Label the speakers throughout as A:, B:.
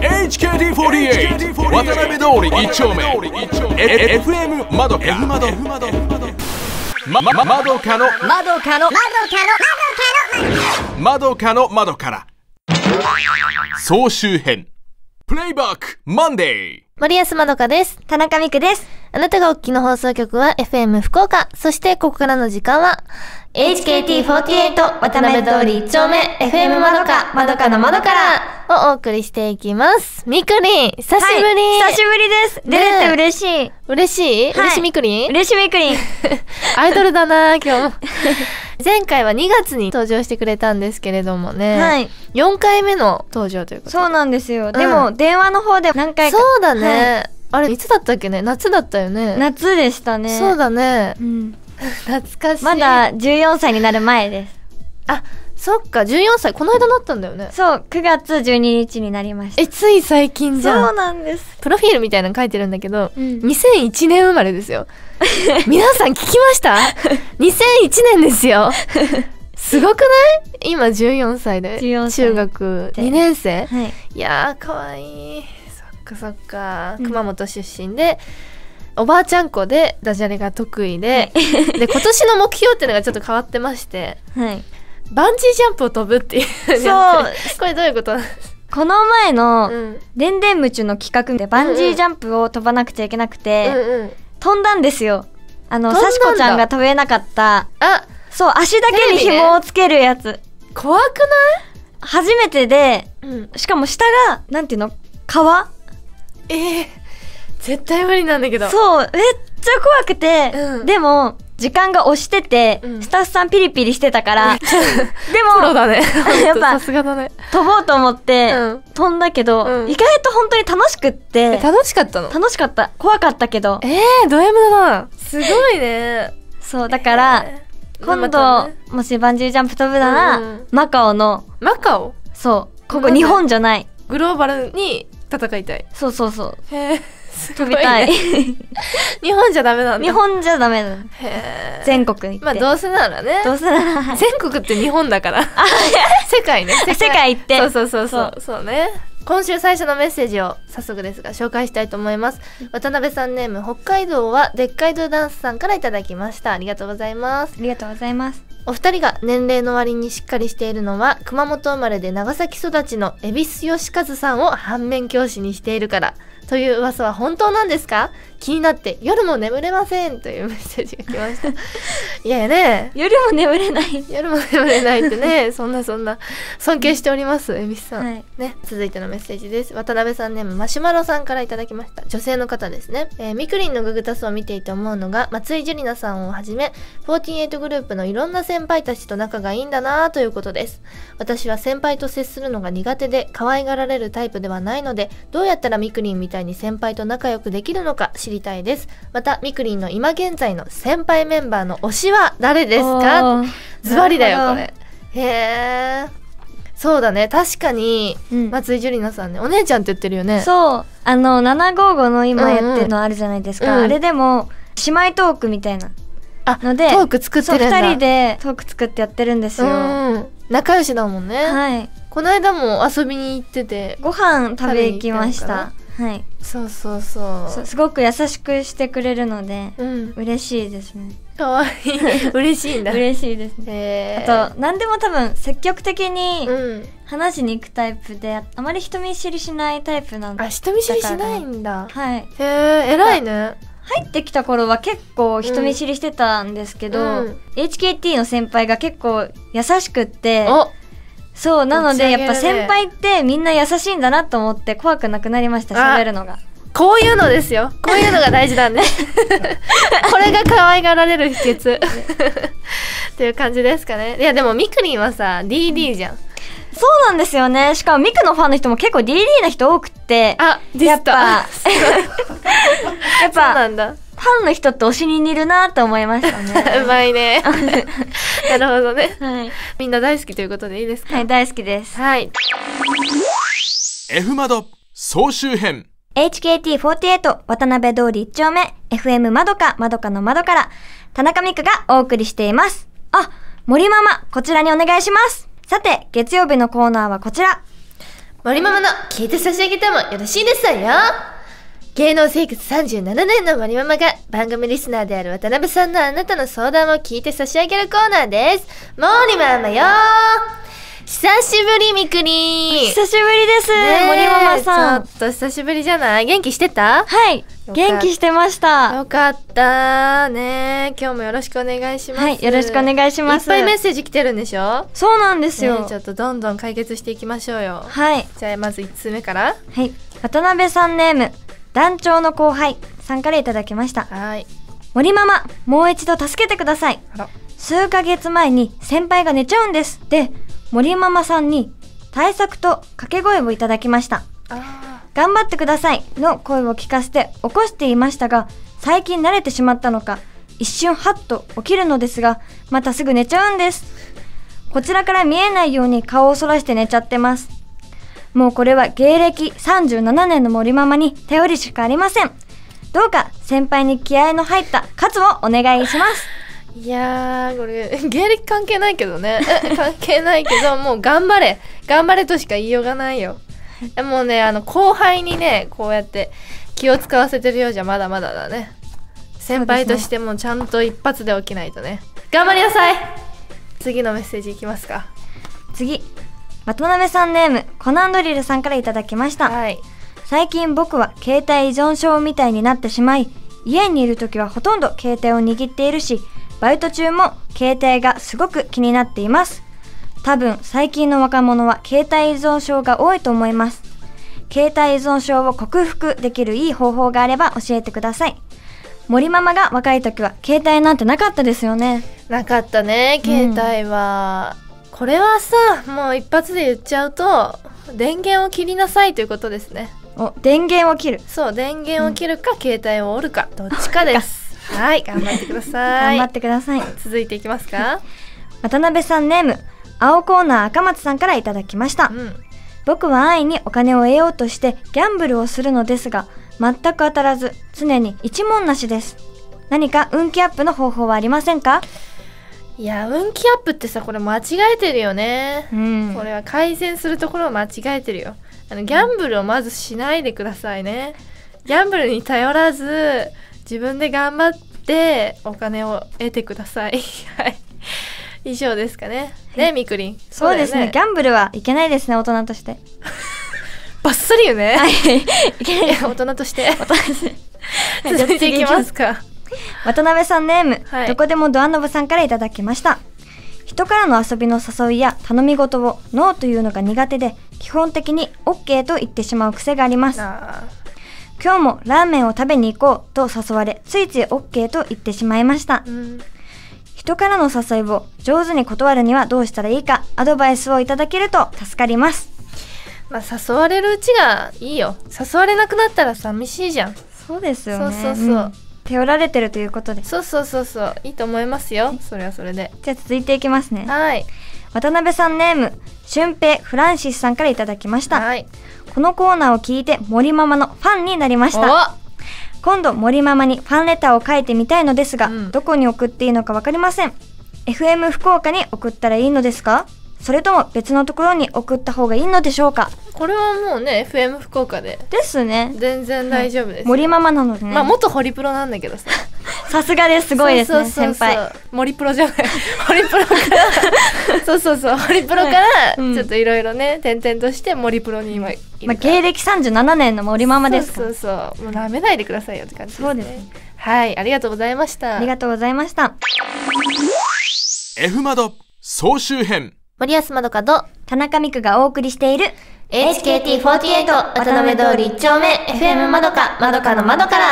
A: HKT48 渡辺通り1丁目 F- FM 窓か。まどまま窓かの
B: 窓かの
A: 窓かの窓から総集編プレイバックマンデー
C: 森安まどかです。
B: 田中美久です。
C: あなたがお聞きの放送局は FM 福岡。そしてここからの時間は HKT48 渡辺通り1丁目 FM まどか、まどかの窓からをお送りしていきます。みくりん、久しぶり、
B: はい、久しぶりです。出れて嬉しい。
C: 嬉しい、
B: はい
C: 嬉しいみくりん？
B: 嬉しいみくりん。
C: アイドルだな今日も。前回は2月に登場してくれたんですけれどもね。
B: はい。
C: 4回目の登場ということで
B: そうなんですよ。でも、電話の方で何回か。
C: そうだね、
B: はい
C: あれいつだったっけね？夏だったよね
B: 夏でしたね。
C: そうだね
B: うん。
C: 懐かしい
B: まだ14歳になる前です。
C: あそっか14歳この間なったんだよね。
B: そう、9月12日になりました。
C: えつい最近じゃん。
B: そうなんです。
C: プロフィールみたいなの書いてるんだけど、
B: うん。
C: 2001年生まれですよ。皆さん聞きました？2001年ですよ。すごくない？今14歳で
B: 14歳。
C: 中学2年生。
B: はい。
C: いやーかわいい。そっかそっか、
B: うん。
C: 熊本出身でおばあちゃん子でダジャレが得意で、で今年の目標っていうのがちょっと変わってまして
B: はい。
C: バンジージャンプを飛ぶっていう
B: そう。
C: これどういうこと？
B: この前の、
C: うん。
B: でんでん夢中の企画でバンジージャンプを飛ばなくちゃいけなくて、
C: うんうん。
B: 飛んだんですよ。あの、さしこちゃんが飛べなかった、
C: あ。
B: そう、足だけに紐をつけるやつ。
C: 怖く
B: 初めてで、
C: ないうん。
B: しかも下が、なんていうの？皮
C: えー、絶対無理なんだけど。
B: そう、めっちゃ怖くて、
C: うん。
B: でも、時間が押してて、
C: うん。
B: スタッフさんピリピリしてたから、でも、
C: ね。
B: やっぱ
C: さすがだね。
B: 飛ぼうと思って、
C: うん。
B: 飛んだけど、
C: うん。
B: 意外と本当に楽しくって、
C: え楽しかったの？
B: 楽しかった。怖かったけど、
C: えー、ド M だな。すごいね。
B: そう、だから、
C: えー。
B: 今度、
C: ね。
B: もしバンジージャンプ飛ぶなら、
C: うん
B: マカオの、
C: マカオ？
B: そう、ここ日本じゃない。
C: グローバルに戦いたい。
B: そうそうそう。
C: へえ
B: 飛びたい。
C: 日本じゃダメなんだ。
B: 日本じゃダメだ。
C: へえ
B: 全国行って。
C: まあどうせならね。
B: どうせなら、
C: 全国って日本だから。世界ね。
B: 世界。行って。
C: そうそうそうそう。そう。ね。今週最初のメッセージを早速ですが紹介したいと思います。渡辺さんネーム北海道はでっかいどダンスさんからいただきました。ありがとうございます。
B: ありがとうございます。
C: お二人が年齢の割にしっかりしているのは熊本生まれで長崎育ちの恵比寿義和さんを反面教師にしているからという噂は本当なんですか？気になって夜も眠れませんというメッセージが来ました。いやいやね。
B: 夜も眠れない。
C: 夜も眠れないってね。そんなそんな尊敬しております恵比寿さん、
B: はい。
C: ね続いてのメッセージです。渡辺さんネームマシュマロさんからいただきました。女性の方ですね、えーみくりんのググタスを見ていて思うのが松井樹里奈さんをはじめ48グループのいろんな先輩たちと仲がいいんだなということです。私は先輩と接するのが苦手で可愛がられるタイプではないのでどうやったらみくりんみたいに先輩と仲良くできるのか知りたいです。またみくりんの今現在の先輩メンバーの推しは誰ですか？ズバリだよこれ。へえそうだね。確かに
B: うん。
C: 松井樹里奈さんね。お姉ちゃんって言ってるよね。
B: そう、あの、755の今やってるのあるじゃないですか。
C: うん。うん
B: あれでも、姉妹トークみたいな
C: あ
B: ので、
C: トーク作ってるんだ。
B: そう、二人でトーク作ってやってるんですよ。
C: うん。仲良しだもんね、
B: はい。
C: この間も遊びに行ってて。
B: ご飯食べ行きました。はい。
C: そうそうそう
B: すごく優しくしてくれるので、
C: うん
B: 嬉しいですね。
C: かわいい 嬉しいんだへ
B: 嬉しいですね。
C: え
B: あと、何でも多分積極的に
C: うん
B: 話しに行くタイプで、あまり人見知りしないタイプなんで。
C: あ人見知りしないんだ
B: はい。
C: へえ偉いね
B: 入ってきた頃は結構人見知りしてたんですけど、
C: うん
B: HKT の先輩が結構優しくって、
C: お
B: そう、なのでやっぱ先輩ってみんな優しいんだなと思って怖くなくなりました、
C: あ
B: 喋るのが。
C: こういうのですよ。こういうのが大事なんで。これが可愛がられる秘訣。っていう感じですかね。いやでもみくりんはさ、DD じゃん。
B: そうなんですよね。しかもミクのファンの人も結構 DD な人多くって、
C: あ、ディスった。
B: やっぱ。ファンの人って推しに似るなと思いましたね。
C: うまいね。なるほどね。
B: はい。
C: みんな大好きということでいいですか？
B: はい、大好きです。
C: はい。
A: F 窓総集編
B: HKT48 渡辺通り1丁目 FM まどかまどかの窓から田中美久がお送りしています。あ、森ママ、こちらにお願いします。さて、月曜日のコーナーはこちら。
C: 森ママの聞いて差し上げてもよろしいですわよ。芸能生活37年の森ママが番組リスナーである渡辺さんのあなたの相談を聞いて差し上げるコーナーです。森ママよ久しぶりみくり
B: 久しぶりです、森ママさん。
C: ちょっと久しぶりじゃない？元気してた？
B: はい。
C: た。
B: 元気してました。
C: よかったね。今日もよろしくお願いします。
B: はいよろしくお願いします。
C: いっぱいメッセージ来てるんでしょ？
B: そうなんですよ、
C: ねちょっとどんどん解決していきましょうよ。
B: はい。
C: じゃあまず1通目から。
B: はい。渡辺さんネーム団長の後輩さんからいただきました。
C: はい。
B: 森ママもう一度助けてください。数ヶ月前に先輩が寝ちゃうんです。で森ママさんに対策と掛け声をいただきました。
C: あ
B: 頑張ってくださいの声を聞かせて起こしていましたが最近慣れてしまったのか一瞬ハッと起きるのですがまたすぐ寝ちゃうんです。こちらから見えないように顔をそらして寝ちゃってますもうこれは芸歴37年の森ママに頼りしかありませんどうか先輩に気合の入った喝をお願いします
C: ー いやー、これ、芸歴関係ないけどね。え関係ないけど、もう頑張れ。頑張れとしか言いようがないよ。もうね、あの、後輩にね、こうやって気を使わせてるようじゃまだまだだね。先輩としてもちゃんと一発で起きないとね。頑張りなさい次のメッセージいきますか。
B: 次渡辺さんネームコナンドリルさんからいただきました。
C: はい。
B: 最近僕は携帯依存症みたいになってしまい家にいる時はほとんど携帯を握っているしバイト中も携帯がすごく気になっています。多分最近の若者は携帯依存症が多いと思います。携帯依存症を克服できるいい方法があれば教えてください。森ママが若い時は携帯なんてなかったですよね。
C: なかったね携帯は、これはさもう一発で言っちゃうと電源を切りなさいということですね。
B: お電源を切る。
C: そう電源を切るか、携帯を折るかどっちかです。はい頑張ってください。
B: 頑張ってください。
C: 続いていきますか。
B: 渡辺さんネーム青コーナー赤松さんからいただきました。
C: うん。
B: 僕は安易にお金を得ようとしてギャンブルをするのですが全く当たらず常に一問なしです。何か運気アップの方法はありませんか？
C: いや運気アップってさこれ間違えてるよね、
B: うん。
C: これは改善するところを間違えてるよ。あのギャンブルをまずしないでくださいね。ギャンブルに頼らず自分で頑張ってお金を得てください。はい。以上ですかね。ねみくりん。
B: そうですね。ギャンブルはいけないですね大人として。
C: バッサリよね、
B: はい。いけないです。
C: 大人として。
B: 大人として。
C: 続いていきますか
B: 渡辺さんネーム、
C: はい。
B: どこでもドアノブさんからいただきました。人からの遊びの誘いや頼み事をノーというのが苦手で基本的に OK と言ってしまう癖があります。
C: あ
B: 今日もラーメンを食べに行こうと誘われついつい OK と言ってしまいました。
C: ーうん。
B: 人からの誘いを上手に断るにはどうしたらいいかアドバイスをいただけると助かります。
C: まあ誘われるうちがいいよ。誘われなくなったら寂しいじゃん。
B: そうですよね。
C: そうそうそうん
B: 頼られてるということで。す
C: そうそうそうそう。いいと思いますよ。それはそれで。
B: じゃあ続いていきますね。
C: はい。
B: 渡辺さんネーム俊平フランシスさんからいただきました。
C: はい。
B: このコーナーを聞いて森ママのファンになりました。今度森ママにファンレターを書いてみたいのですが、
C: うん。
B: どこに送っていいのかわかりません。FM 福岡に送ったらいいのですか？それとも別のところに送った方がいいのでしょうか？
C: おこれはもうね FM 福岡で。
B: ですね。
C: 全然大丈夫です。よ、
B: 森ママなのでね、
C: まあ元ホリプロなんだけどさ。
B: さすがですすごいですね
C: そうそうそうそう。
B: 先輩。
C: 森プロじゃない。ホリプロから。そうそうそう。ホリプロから
B: うん。
C: ちょっといろいろね転々として森プロに今いる
B: まあ、芸歴37年の森ママです
C: そうそうそう。もう舐めないでくださいよって感じですね。
B: そうですね。
C: はいありがとうございました。
B: ありがとうございました。
A: F 窓総集編
C: 森保まどかと
B: 田中美久がお送りしている
C: HKT48 渡辺通り1丁目 FM まどかまどかの窓から。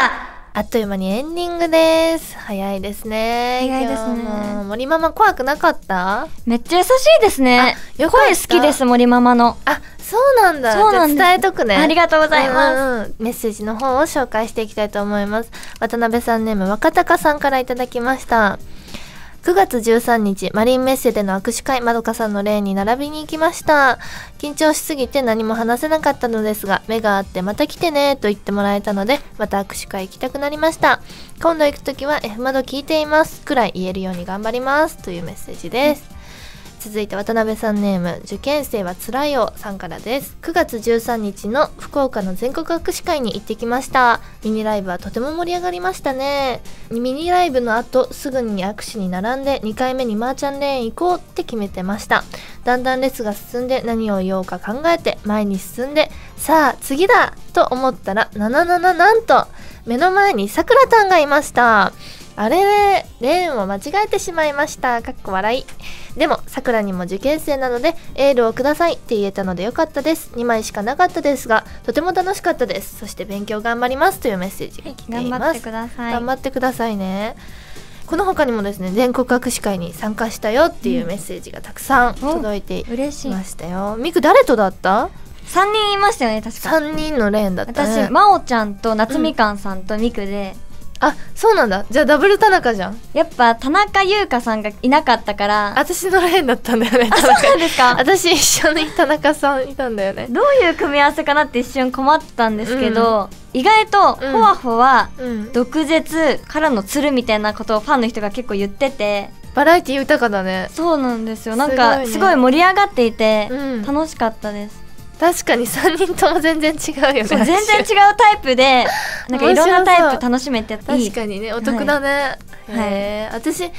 C: あっという間にエンディングです。早いですね。
B: 早いですね。
C: 森ママ怖くなかった？
B: めっちゃ優しいですね。声好きです森ママの。
C: あそうなんだ。
B: そうなん
C: 伝えとくね。
B: ありがとうございます。
C: うんうんメッセージの方を紹介していきたいと思います。渡辺さんネーム若隆さんからいただきました9月13日、マリンメッセでの握手会、まどかさんの例に並びに行きました。緊張しすぎて何も話せなかったのですが、目が合ってまた来てねと言ってもらえたので、また握手会行きたくなりました。今度行くときは F 窓聞いています。くらい言えるように頑張ります。というメッセージです。続いて渡辺さんネーム受験生はつらいよさんからです。9月13日の福岡の全国握手会に行ってきました。ミニライブはとても盛り上がりましたね。ミニライブの後すぐに握手に並んで2回目にマーチャンレーン行こうって決めてました。だんだん列が進んで何を言おうか考えて前に進んでさあ次だと思ったらなななななんと目の前にさくらたんがいました。あれれレーンを間違えてしまいました。かっこ笑い。でもさくらにも受験生なのでエールをくださいって言えたのでよかったです。2枚しかなかったですがとても楽しかったです。そして勉強頑張りますというメッセージが来ています、
B: 頑張ってください。
C: 頑張ってくださいね。この他にもですね全国握手会に参加したよっていうメッセージがたくさん届いてい
B: 嬉しい
C: ましたよみく誰とだった
B: ？3人いましたよね確か。
C: 3人のレーンだったね。
B: 私真央ちゃんと夏みかんさんとミクで、
C: あそうなんだ。じゃあダブル田中じゃん。
B: やっぱ田中優香さんがいなかったから。
C: 私のレーンだったんだよね
B: あそうなんですか？
C: 私一緒に田中さんいたんだよね。
B: どういう組み合わせかなって一瞬困ったんですけど、意外と
C: うん。
B: ほわほわ、
C: うん。
B: 毒舌からのつるみたいなことをファンの人が結構言ってて。
C: バラエティ豊かだね。
B: そうなんですよ。なんかすごい盛り上がっていて、
C: うん。
B: 楽しかったです
C: 確かに3人とも全然違うよね。
B: 全然違うタイプで なんかいろんなタイプ楽しめていい。
C: 確かにねお得だね、へえ私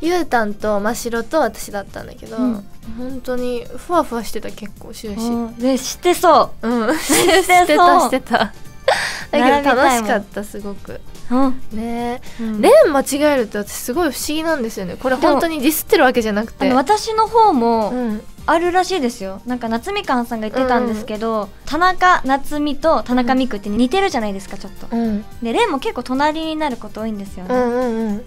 C: ゆうたんと真白と私だったんだけど、
B: うん。
C: 本当にふわふわしてた結構終始。
B: うん。で知ってそ
C: う。ん。
B: て
C: して
B: そう。
C: たしてただけど楽しかったすごく。
B: う、うん。
C: ね。え、
B: うん。
C: レーン間違えるって私すごい不思議なんですよね。これ本当にディスってるわけじゃなくて。
B: あの私の方も
C: うん。
B: あるらしいですよ。なんか夏みかんさんが言ってたんですけど、田中夏美と田中美久って似てるじゃないですかちょっと。
C: うん。
B: でレンも結構隣になること多いんですよね、
C: うんうんうん。
B: で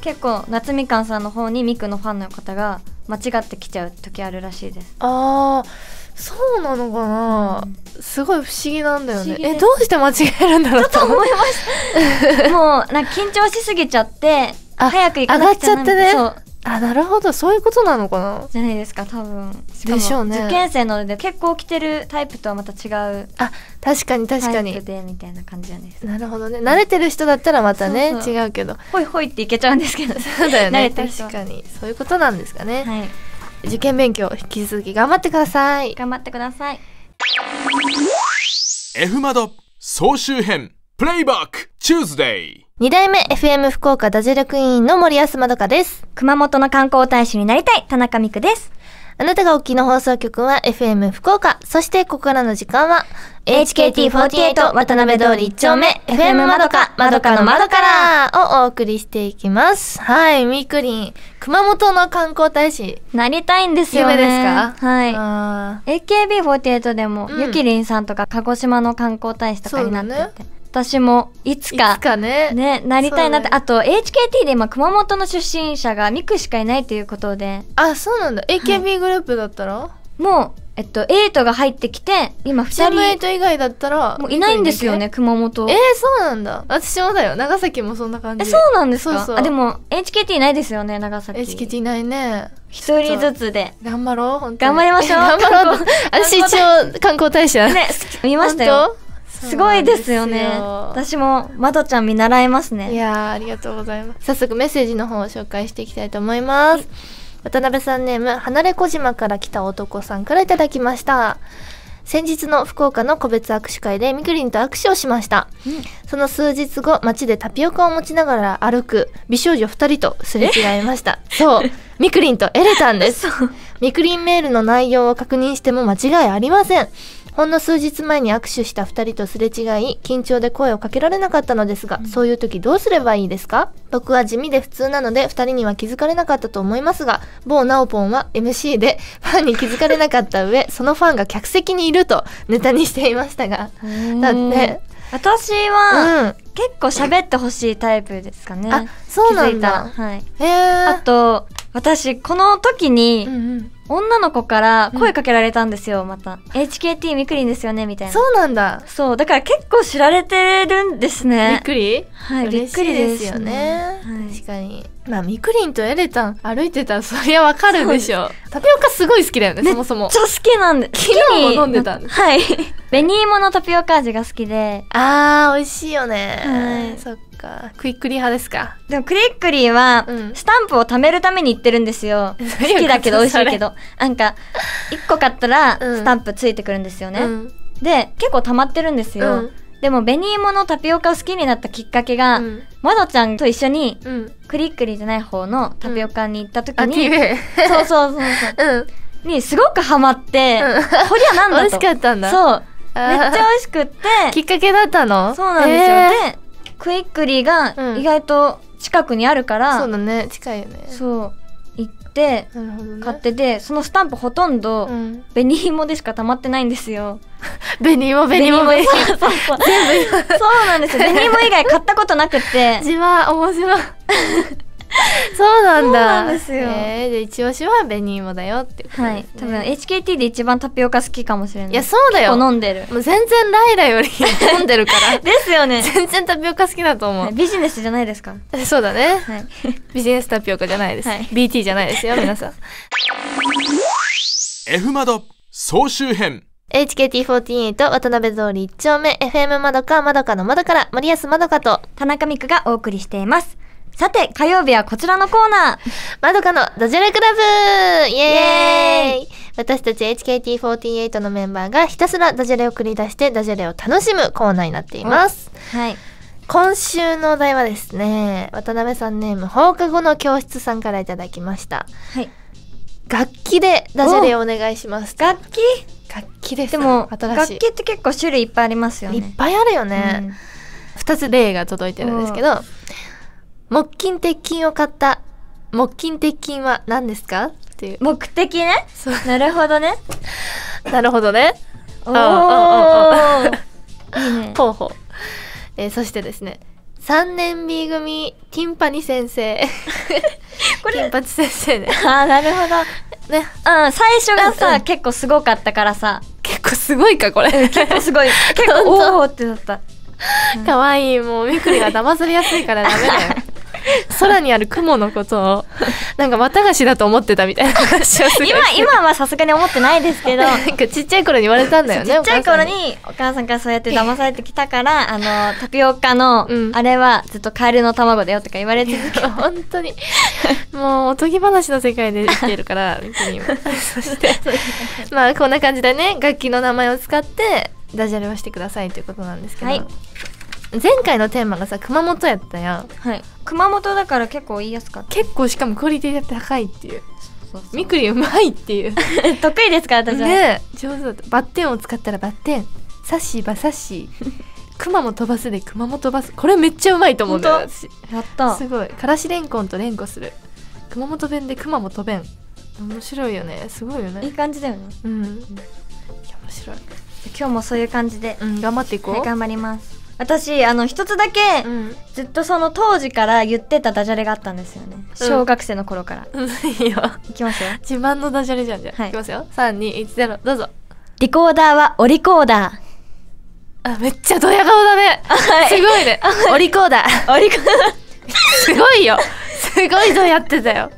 B: 結構夏みかんさんの方にミクのファンの方が間違ってきちゃう時あるらしいです。
C: あーそうなのかな、すごい不思議なんだよね。えどうして間違えるんだろう？と思
B: 思いました。もうなんか緊張しすぎちゃって
C: あ
B: 早く行かなくちゃな
C: 上がっちゃってね。あなるほど。そういうことなのかな？
B: じゃないですか多分。
C: でしょうね。
B: 受験生なので結構来てるタイプとはまた違う。
C: あ確かに確か
B: タイ
C: に
B: プでみたいな感じなんです。
C: なるほどね。慣れてる人だったらまたね違うけど。
B: ほいほいっていけちゃうんですけど。
C: そうだよ
B: 慣
C: ね確かに。そういうことなんですかね、
B: はい
C: 受験勉強引き続き頑張ってください。
B: 頑張ってください。
A: F 窓総集編プレイバック Tuesday
C: 2代目 FM 福岡ダジェルクイーンの森安まどかです。
B: 熊本の観光大使になりたい田中美久です
C: あなたがお聞きの放送局は FM 福岡。そしてここからの時間は HKT48 渡辺通り1丁目 FM まどか、まどかの窓からをお送りしていきます。はい、みくりん。熊本の観光大使。
B: なりたいんですよね
C: 夢ですか？
B: はい
C: あ
B: AKB48 でも、
C: うん
B: ゆきりんさんとか鹿児島の観光大使とかになってて、私もいつか
C: ーいつかね。
B: ね、なりたいなって、
C: そう
B: あと HKT で今熊本の出身者がミクしかいないということで。
C: あ、そうなんだ。AKB グループだったら、
B: もう、えっと、8が入ってきて今
C: チーム
B: 2人
C: 8以外だったら、
B: もういないんですよね熊本。
C: えー、そうなんだ。私もだよ。長崎もそんな感じ。
B: えそうなんですか？
C: そうそう。
B: あでも HKT いないですよね長崎。
C: HKT いないね。
B: 一人ずつで。
C: 頑張ろう、本当に。
B: 頑張りましょう。
C: 頑張ろう。私一応観光大使だね。
B: ね見ましたよすごいですよね。私もまどちゃん見習います
C: い
B: ね
C: やーありがとうございます。早速メッセージの方を紹介していきたいと思います、渡辺さんネーム離れ小島から来た男さんからいただきました。先日の福岡の個別握手会でみくりんと握手をしました、その数日後街でタピオカを持ちながら歩く美少女2人とすれ違いました。そう。みくりんとエレタンです。みくりんメールの内容を確認しても間違いありませんほんの数日前に握手した2人とすれ違い緊張で声をかけられなかったのですが、そういう時どうすればいいですか？僕は地味で普通なので2人には気づかれなかったと思いますが某ナオポンは MC でファンに気づかれなかった上 そのファンが客席にいるとネタにしていましたが。だって
B: 私
C: う
B: は、
C: ん。
B: 結構喋ってほしいタイプですかね。
C: あそうなんだ。
B: 気づいたら。はい。
C: へえ
B: あと私この時に、女の子から声かけられたんですよ、また。HKT みくりんですよねみたいな。
C: そうなんだ。
B: そうだから結構知られてるんです
C: びっ
B: ね
C: くり？
B: はいびっくりで
C: ですすよね、
B: はい。
C: 確かに。まあみくりんとエレタン歩いてたらそりゃわかるでしょ。タピオカすごい好きだよねそもそも。
B: めっちゃ好きなんで
C: 昨日も飲んでたんです
B: はい。紅芋のタピオカ味が好きで。
C: あー美味しいよね、
B: はい。
C: そっかクイックリ派ですか？
B: でもクリックリーは
C: うん。
B: スタンプを貯めるために行ってるんですよ、
C: う
B: 好きだけど美味しいけ
C: そ
B: どなんか1個買ったら
C: うん。
B: スタンプついてくるんですよね、
C: うん。
B: で結構溜まってるんですよ、
C: うん。
B: でも紅芋のタピオカを好きになったきっかけが、
C: うん。
B: まどちゃんと一緒に
C: うん。
B: クリックリーじゃない方のタピオカに行った時
C: あ
B: に、
C: TV
B: そうそうそうそう。
C: うん。
B: にすごくハマって、
C: うん。
B: こりゃなんだと。
C: 美味しかったんだ。
B: そう。めっちゃ美味しくって。
C: きっかけだったの？
B: そうなんですよ、でクイックリーが
C: うん。
B: 意外と近くにあるから、
C: そうだね。近いよね。
B: そう行って買っててそのスタンプほとんど
C: うん。
B: 紅芋でしか溜まってないんですよ。
C: 紅芋紅芋紅芋
B: そうそうそう。そうなんですよ。紅芋以外買ったことなくって。
C: 自慢面白い そうなんだ。
B: そうなんですよ。
C: えー、で一押しは紅芋だよってこと
B: はい
C: ですね。
B: 多分 HKT で一番タピオカ好きかもしれない。
C: いやそうだよ。
B: 飲んでる。
C: もう全然ライラより 飲んでるから。
B: ですよね、
C: 全然タピオカ好きだと思う、
B: はいビジネスじゃないですか。
C: そうだね。
B: はい。
C: ビジネスタピオカじゃないです、
B: はい。
C: BT じゃないですよ皆さん。
A: F 窓総集編。
C: HKT48 渡辺通り1丁目。FM まどかまどかのまどから森安まどかと。
B: 田中美久がお送りしていますさて火曜日はこちらのコーナー
C: まどかのダジャレクラブイエーイ私たち HKT48 のメンバーがひたすらダジャレを繰り出してダジャレを楽しむコーナーになっています。
B: はい
C: 今週のお題はですね、渡辺さんネーム放課後の教室さんからいただきました。
B: はい
C: 楽器でダジャレをお願いします。
B: 楽器？
C: 楽器です。
B: でも
C: 新しい。
B: 楽器って結構種類いっぱいありますよ
C: いっ
B: ね
C: ぱいあるよ
B: う
C: ね。
B: ん
C: 二、つ例が届いてるんですけど、木金鉄筋を買った。木金鉄筋は何ですか？っていう。
B: 目的ね？なるほどね。
C: なるほどね。
B: お
C: あ
B: ーいいね。
C: ほうほう。えーそしてですね、3年 B 組ティンパニ先生。
B: これ
C: ティンパチ先生ね。
B: あーなるほど。
C: ね、
B: うん最初がさ、
C: うんうん。
B: 結構すごかったからさ。
C: 結構すごいか、これ。
B: 結構すごい。結構おおってなった。
C: かわいい。もう、みくりが騙されやすいからダメだよ。空にある雲のことを、なんか綿菓子だと思ってたみたいな話をする。
B: 今今はさすがに思ってないですけど
C: なんかちっちゃい頃に言われたんだよね。
B: ちっちゃい頃
C: に。
B: にお母さんからそうやって騙されてきたからあのタピオカの、
C: うん
B: あれはずっとカエルの卵だよとか言われてるけど
C: 本当に。もう、おとぎ話の世界で生きてるから。そして、まあ、こんな感じでね、楽器の名前を使って、ダジャレをしてくださいということなんですけど、
B: はい
C: 前回のテーマがさ、熊本やったやん。
B: はい。熊本だから結構言いやすかった。
C: 結構しかもクオリティが高いっていう。
B: そうそう。
C: みくりうまいっていう。
B: 得意ですか私は、
C: ねえ上手だった。バッテンを使ったらバッテン。サッシーバサッシー。熊も飛ばすで熊も飛ばす。これめっちゃうまいと思うんだよ、
B: 本
C: 私。
B: やった。
C: すごい。からしれんこんと連呼する。熊本弁で熊も飛べん面白いよね。すごいよ
B: いい
C: ね
B: 感じだよね。
C: うん。いや面白い。
B: 今日もそういう感じで、
C: うん頑張っていこう、
B: はい、頑張ります私あの一つだけ、
C: うん。
B: ずっとその当時から言ってたダジャレがあったんですよね。小学生の頃から、
C: うん。いいよ。
B: いきますよ。
C: 自慢のダジャレじゃんじゃあ、
B: はい。
C: い、きますよ。3210どうぞ。
B: リコーダーはオリコーダー
C: あめっちゃドヤ顔だね、
B: はい。
C: すごいね。お利口だ。
B: オリコーダー
C: すごいよ。すごいどやってたよ、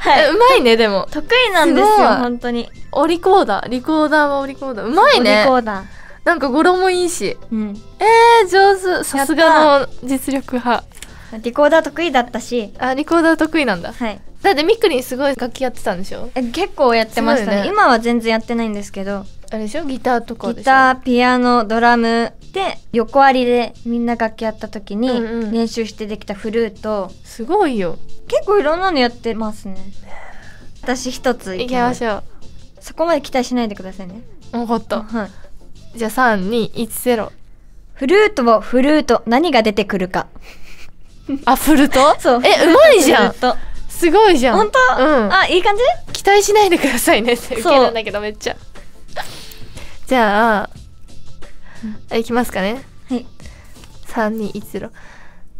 B: はい。
C: えうまいねでも。
B: 得意なんですよ本当に。
C: お利口だ。リコーダーはお利口だ。うまい
B: オリ
C: ね。
B: コーダー
C: なんか語呂もいいし。
B: うん。
C: えー、上手。さすがの実力派。
B: リコーダー得意だったし。
C: あリコーダー得意なんだ。
B: はい。
C: だってみっくりんすごい楽器やってたんでしょ？
B: え結構やってましたね。
C: ね。
B: 今は全然やってないんですけど。
C: あれでしょ？ギターとか
B: ギターピアノドラムで横ありでみんな楽器やった時に
C: うんうん。
B: 練習してできたフルート、
C: すごいよ。
B: 結構いろんなのやってますね。私一つい
C: いき
B: きま
C: しょ
B: そこまで期待しないでくださいね。
C: う分かった。
B: はい
C: じゃあ3210
B: フルートをフルート何が出てくるか。
C: あフルト？
B: そう。
C: えうまいじゃん。すごいじゃん。
B: 本当、
C: うん。
B: あいい感じ？
C: 期待しないでくださいね。って受けなんだけどめっちゃ。じゃあ、あいきますかね。
B: はい。
C: 3210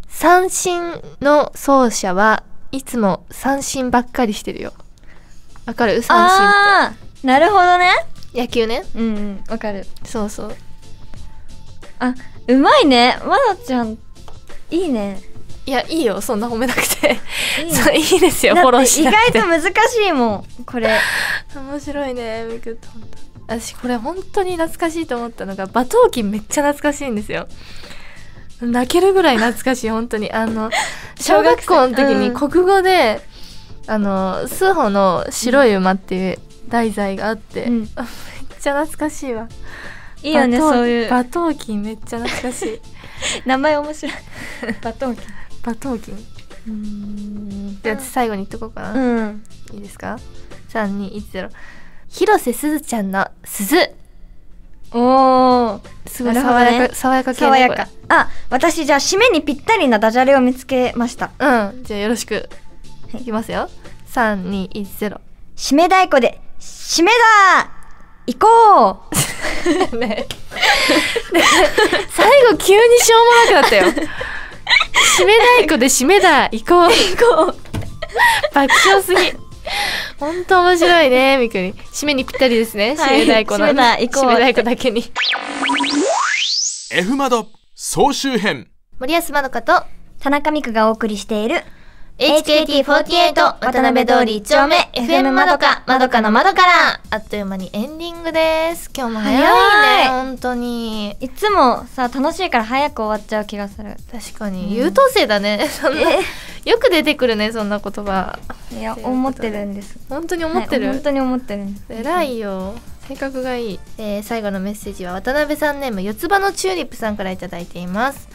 C: 三振の奏者はいつも三振ばっかりしてるよ。わかる？三振っ
B: あーなるほどね。
C: て野球ね。
B: うんうんわかる。
C: そうそう。
B: あうまいね。まだちゃんいいね。
C: いやいいよ。そんな褒めなくて。そういいですよ。フォローして
B: 意外と難しいもんこれ。
C: 面白いねみくって私これ本当に懐かしいと思ったのが馬頭琴めっちゃ懐かしいんですよ。泣けるぐらい懐かしい本当に。あの 小学校の時に国語で、あの数歩の白い馬っていう題材があって、
B: うん。
C: めっちゃ懐かしいわ。
B: いいよね
C: 馬頭
B: そういう。
C: 馬頭琴めっちゃ懐かしい。
B: 名前面白い。バトン。キ
C: 馬頭琴
B: うん。
C: じゃあ最後に言っとこうかな、
B: うん。
C: いいですか？3210広瀬すずちゃんの鈴。
B: おー。
C: すごい爽やか、爽やか系ね
B: 爽やか。あ私じゃあ締めにぴったりなダジャレを見つけました。
C: うん。じゃあよろしく。いきますよ。3210
B: 締め太鼓で締めだ行こう。
C: ね。ね最後急にしょうもなくなったよ。締め太鼓で締めだ行こう。行こう。爆笑すぎ。ほんと面白いねみくり締めにぴったりですね、
B: はい。
C: 締め太鼓の。
B: 締めだ行こう
C: 締め太鼓だけに。
A: F マド総集編。
C: 森保まどかと
B: 田中美久がお送りしている
C: HKT48 渡辺通り1丁目 FM まどかまどかの窓から。あっという間にエンディングです。今日も早いね
B: 早い。
C: 本当に。
B: いつもさ楽しいから早く終わっちゃう気がする。
C: 確かに。優等生だね、そんなよく出てくるねそんな言葉。
B: いや思ってるんです。
C: 本当に思ってる、
B: はい本当に思ってるんです。
C: 偉いよ。性格がいい、えー最後のメッセージは渡辺さんネーム四つ葉のチューリップさんから頂いています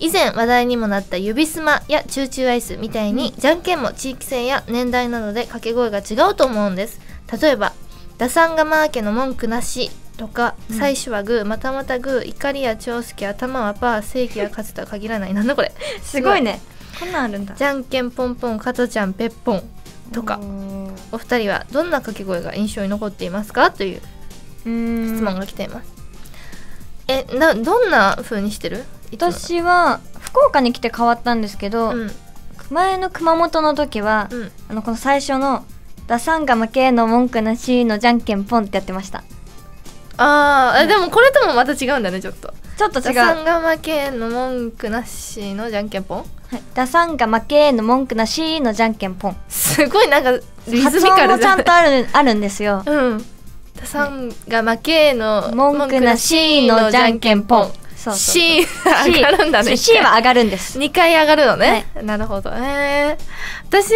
C: 以前話題にもなった指スマやチューチューアイスみたいに、じゃんけんも地域性や年代などで掛け声が違うと思うんです。例えば「ダサンガマー家の文句なし」とか、
B: うん。
C: 最初はグーまたまたグー怒りや長介頭はパー正義は勝つとは限らない。なんだこれ。
B: すごいね。こんなんあるんだ。
C: じゃんけんポンポン加トちゃんペッポンとか。
B: お
C: 二人はどんな掛け声が印象に残っていますか？という質問が来ています、えなどんな風にしてる？
B: 私は福岡に来て変わったんですけど、
C: うん。
B: 前の熊本の時は、
C: うん。
B: あのこの最初の「ダサンガ負けの文句なし」のじゃんけんポンってやってました。
C: あー、えでもこれともまた違うんだねちょっと。
B: ちょっと違う、
C: さんが負けの文句なしのじゃんけんぽん
B: はい、ダサンガ負けの文句なしのじゃんけんポン。
C: すごいなんかリズ
B: 発
C: ミカル
B: ちゃんとあるあるんですよ。
C: うん。たさんが負けの
B: 文句なしのじゃんけんポンそうそう
C: C 上がるんだね。
B: C は上がるんです。
C: 2回上がるのね、なるほどえー、私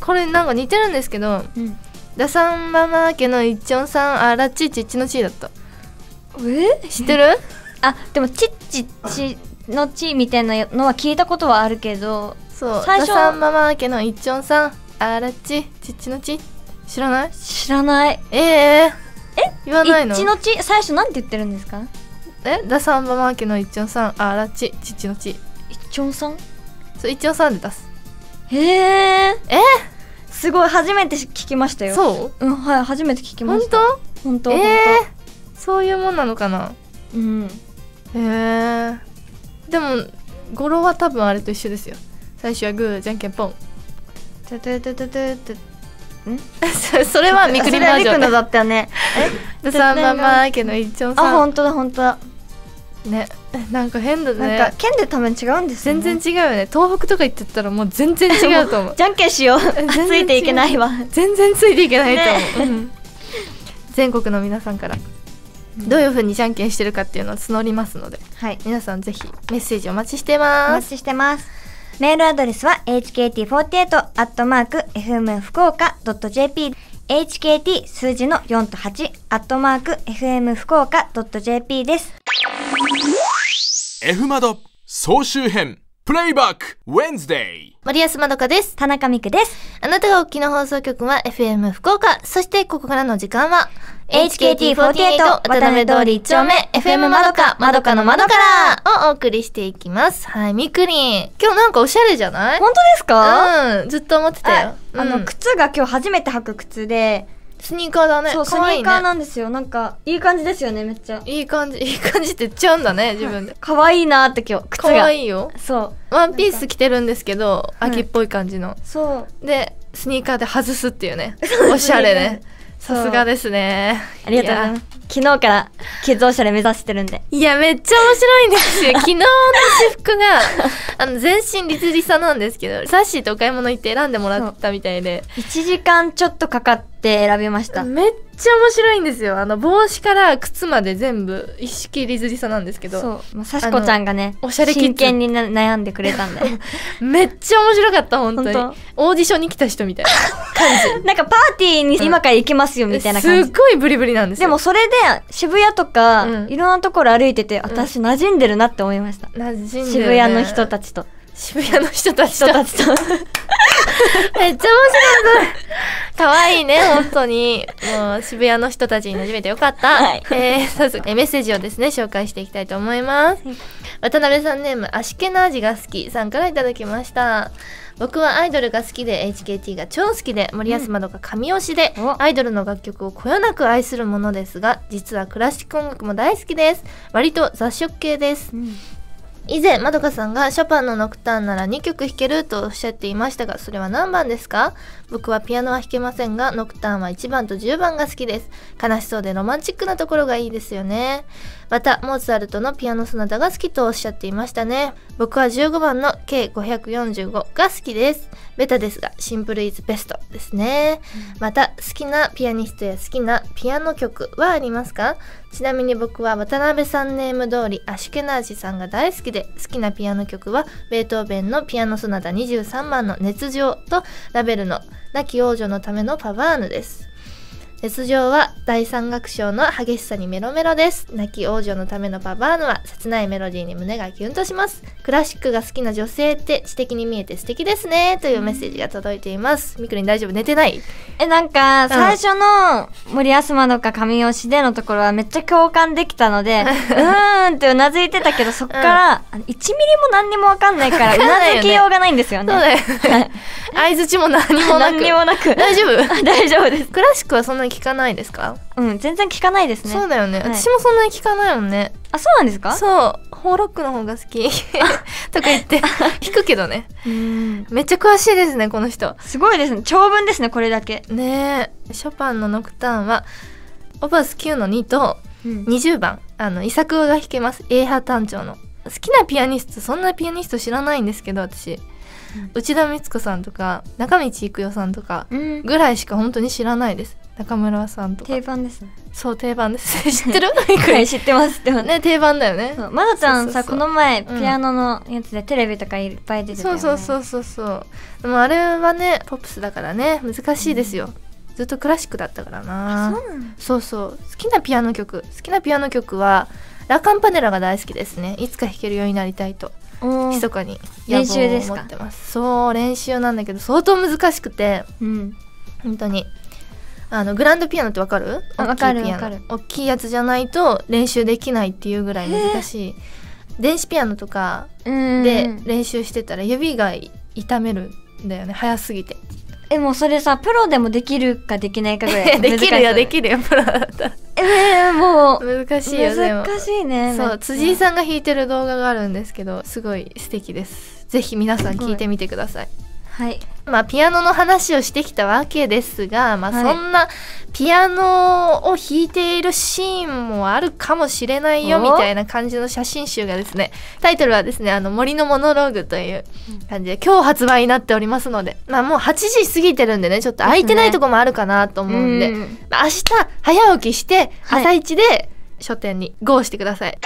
C: これなんか似てるんですけど
B: うん。
C: ダサンママ家の一丁さんあらちちっちのちだった。
B: え？
C: 知ってる？
B: あでもチッチチのチみたいなのは聞いたことはあるけど
C: そう。
B: 最初
C: ダサンママ家の一丁さんあらちちっちのち。知らない？
B: 知らない。
C: えええ？言わないの？
B: 一のち？最初なんて言ってるんですか？
C: えダサンママ家の一丁さん。あらちちっちのち
B: 一丁さん？
C: そう一丁さんで出す。
B: へえ
C: え？
B: すごい。初めて聞きましたよ。
C: そう？
B: うんはい初めて聞きま
C: 本
B: した。
C: 当？
B: 本当
C: え
B: 本
C: ー、そういうもんなのかな？
B: 当うん。
C: へえでも語呂は多分あれと一緒ですよ。最初はグーじゃんけんポン
B: てててててて
C: そ それはみくりバージョン
B: だったよね。
C: ダサンママ家の一丁
B: あ
C: さん。
B: 本当だ本当だ
C: ね。なんか変だ
B: なん
C: ね
B: か県で多分違うんですよ
C: 全
B: ね
C: 然違うよね。東北とか行ってったらもう全然違うと思う。
B: じゃんけんしよう。ついていけないわ。
C: 全然ついていけないと思う、
B: ね。
C: うん。全国の皆さんから。どういう風にじゃんけんしてるかっていうのを募りますので。
B: はい。
C: 皆さんぜひメッセージお待ちして
B: お
C: ます。
B: 待ちしてます。メールアドレスは hkt48-fm 福岡 .jp hkt 数字の4と8アットマーク FM 福岡 .jp です。
A: F 窓総集編プレイバック Wednesday.
C: 森安まどかです。
B: 田中美久です。
C: あなたがお聞きの放送局は FM 福岡。そしてここからの時間は
B: HKT48 渡辺通り一丁目
C: FM まどかまどかの窓から。をお送りしていきます。はいみくりん。今日なんかおしゃれじゃない？
B: 本当ですか、
C: うんずっと思ってたよ。
B: ああの、
C: うん。
B: 靴が今日初めて履く靴で、
C: スニーカーだね
B: そう、スニーカーなんですよ。なんか、いい感じですよね、めっちゃ。
C: いい感じ いい感じって言っちゃうんだね自分で
B: 可愛いなーって今日、靴
C: か
B: が。
C: わいいよ
B: そう。
C: ワンピース着てるんですけど
B: はい
C: 秋っぽい感じの
B: そう。
C: でスニーカーで外すっていうねおしゃれね さすがですね
B: ありがとうございます。昨日から、キッズオシャレ目指してるんで。
C: いや、めっちゃ面白いんですよ。昨日の私服が、あの、全身リツリサなんですけど、サッシーとお買い物行って選んでもらったみたいで。
B: 1時間ちょっとかかっって選びました。
C: めっちゃ面白いんですよあの帽子から靴まで全部一式リズリサなんですけど
B: そう。まあ、さしこちゃんがね、
C: おしゃれ
B: 真剣にな悩んでくれたんで。
C: めっちゃ面白かった本当に
B: 本
C: オーディションに来た人みたいな感
B: なんかパーティーに今から行きますよみ
C: じ
B: たいな感じ。
C: すっごいブリブリなんですよ
B: でもそれで渋谷とか、
C: うん
B: いろんなところ歩いてて、私馴染んでるなって思いました。
C: 馴染んでるね
B: 渋谷の人たちと。
C: 渋谷の人たちと
B: 人たちと。
C: めっちゃ面白い。可愛いね本当に。もう渋谷の人たちに馴染めてよかった、
B: はい。
C: えー早速えーメッセージをですね紹介していきたいと思います、渡辺さんネームアシケナ味が好き。さんからいただきました。僕はアイドルが好きで HKT が超好きで森保まどか神推しで、
B: お。
C: アイドルの楽曲をこよなく愛するものですが実はクラシック音楽も大好きです。割と雑食系です以前まどかさんがショパンのノクターンなら2曲弾けるとおっしゃっていましたがそれは何番ですか？僕はピアノは弾けませんがノクターンは1番と10番が好きです。悲しそうでロマンチックなところがいいですよね。またモーツァルトのピアノソナタが好きとおっしゃっていましたね。僕は15番の K545 が好きです。ベタですがシンプルイズベストですね、また好きなピアニストや好きなピアノ曲はありますか？ちなみに僕は渡辺さんネーム通りアシュケナージさんが大好きで好きなピアノ曲はベートーベンのピアノソナタ23番の熱情とラベルの亡き王女のためのパワーヌです。熱情は第三楽章の激しさにメロメロです。亡き王女のためのパバーヌは切ないメロディーに胸がキュンとします。クラシックが好きな女性って知的に見えて素敵ですね。というメッセージが届いています。みくりん大丈夫？寝てない？
B: え、なんか、最初の森保まどか神押しでのところはめっちゃ共感できたので、うーんってうなずいてたけど、そっから、あの1ミリも何にもわかんないから、う
C: な
B: ずきようがないんですよね。
C: そうだよね。相づちも何もなく。
B: 何にもなく。
C: 大丈夫？
B: 大丈夫です。
C: クラシックはそんなに聞かないですか、
B: うん、全然聞かないですね。
C: そうだよね、
B: はい。
C: 私もそんなに聞かないもんね。
B: あ、そうなんですか？
C: そう。ホーロックの方が好き。とか言って。弾くけどね。
B: うん。
C: めっちゃ詳しいですねこの人。
B: すごいですね。長文ですね、これだけ。
C: ねえ。ショパンのノクターンはオパス9の2と
B: うん。
C: 20番。あの遺作が弾けます。A 派単調の。好きなピアニストそんなピアニスト知らないんですけど私、内田光子さんとか中道育代さんとか
B: うん。
C: ぐらいしか本当に知らないです中村さんとか。
B: 定番ですね。
C: そう定番です。知ってる？
B: はい、知ってます、知ってます。
C: ね定番だよね。
B: まどちゃんさ、この前、
C: うん。
B: ピアノのやつでテレビとかいっぱい出てたよね。
C: そうそうそうそう。そうでもあれはねポップスだからね難しいですよ、ずっとクラシックだったからな。
B: そう
C: そうそう。好きなピアノ曲。好きなピアノ曲はラカンパネラが大好きですね。いつか弾けるようになりたいと。密かに。野
B: 練習です
C: そう練習なんだけど相当難しくて。
B: うん。
C: 本当にあのグランドピアノってわかる？
B: わかるわかる。
C: 大きいやつじゃないと練習できないっていうぐらい難しい電子ピアノとか
B: うん。
C: で練習してたら指が痛めるんだよね。早すぎて。
B: え、もうそれさ、プロでもできるかできないかぐらい。
C: できるよで
B: る。
C: きるよプロだったら。
B: えー、もう、
C: 難しいよでも。
B: 難しいね。
C: そう辻井
B: ん。
C: さんが弾いてる動画があるんですけどすごい素敵です。ぜひ皆さん聞いてみてください
B: はい。
C: まあピアノの話をしてきたわけですがまあ
B: はい。
C: そんなピアノを弾いているシーンもあるかもしれないよ
B: お
C: みたいな感じの写真集がですねタイトルはですねあの森のモノローグという感じで今日発売になっておりますのでまあもう8時過ぎてるんでねちょっと空いてないとこもあるかなと思うんで、
B: うん。
C: まあ明日早起きして
B: はい。
C: 朝一で書店に GO してください。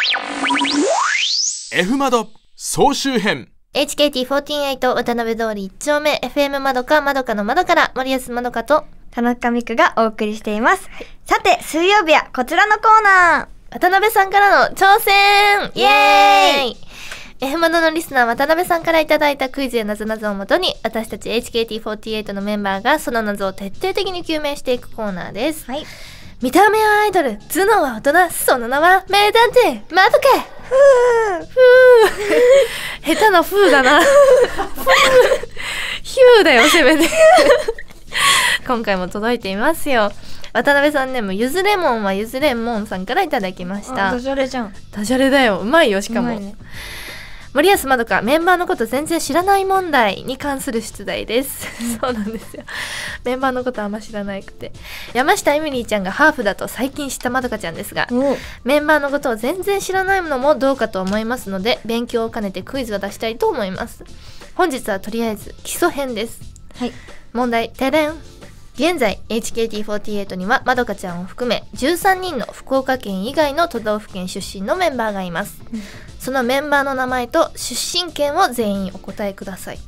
A: F 窓総集編
C: HKT48 渡辺通り1丁目 FM まどかまどかの窓から森安まどかと
B: 田中美久がお送りしています。さて、水曜日はこちらのコーナー。
C: 渡辺さんからの挑戦イエーイ F マドのリスナー渡辺さんからいただいたクイズや謎々をもとに私たち HKT48 のメンバーがその謎を徹底的に究明していくコーナーです。
B: はい。
C: 見た目はアイドル頭脳は大人その名は名探偵まどか下手なふーだな。ヒューだよせめて。今回も届いていますよ。渡辺さんネームゆずレモンはゆずレモンさんからいただきました。
B: あダジャレじゃん。
C: ダジャレだよ。うまいよしかも、
B: ね
C: 森保まどかメンバーのこと全然知らない問題に関する出題です。そうなんですよ。メンバーのことあんま知らなくて。山下エミリーちゃんがハーフだと最近知ったまどかちゃんですが
B: お。
C: メンバーのことを全然知らないのもどうかと思いますので勉強を兼ねてクイズを出したいと思います。本日はとりあえず基礎編です。
B: はい。
C: 問題てれん現在 HKT48 にはまどかちゃんを含め13人の福岡県以外の都道府県出身のメンバーがいます、
B: うん
C: そのメンバーの名前と出身県を全員お答えください。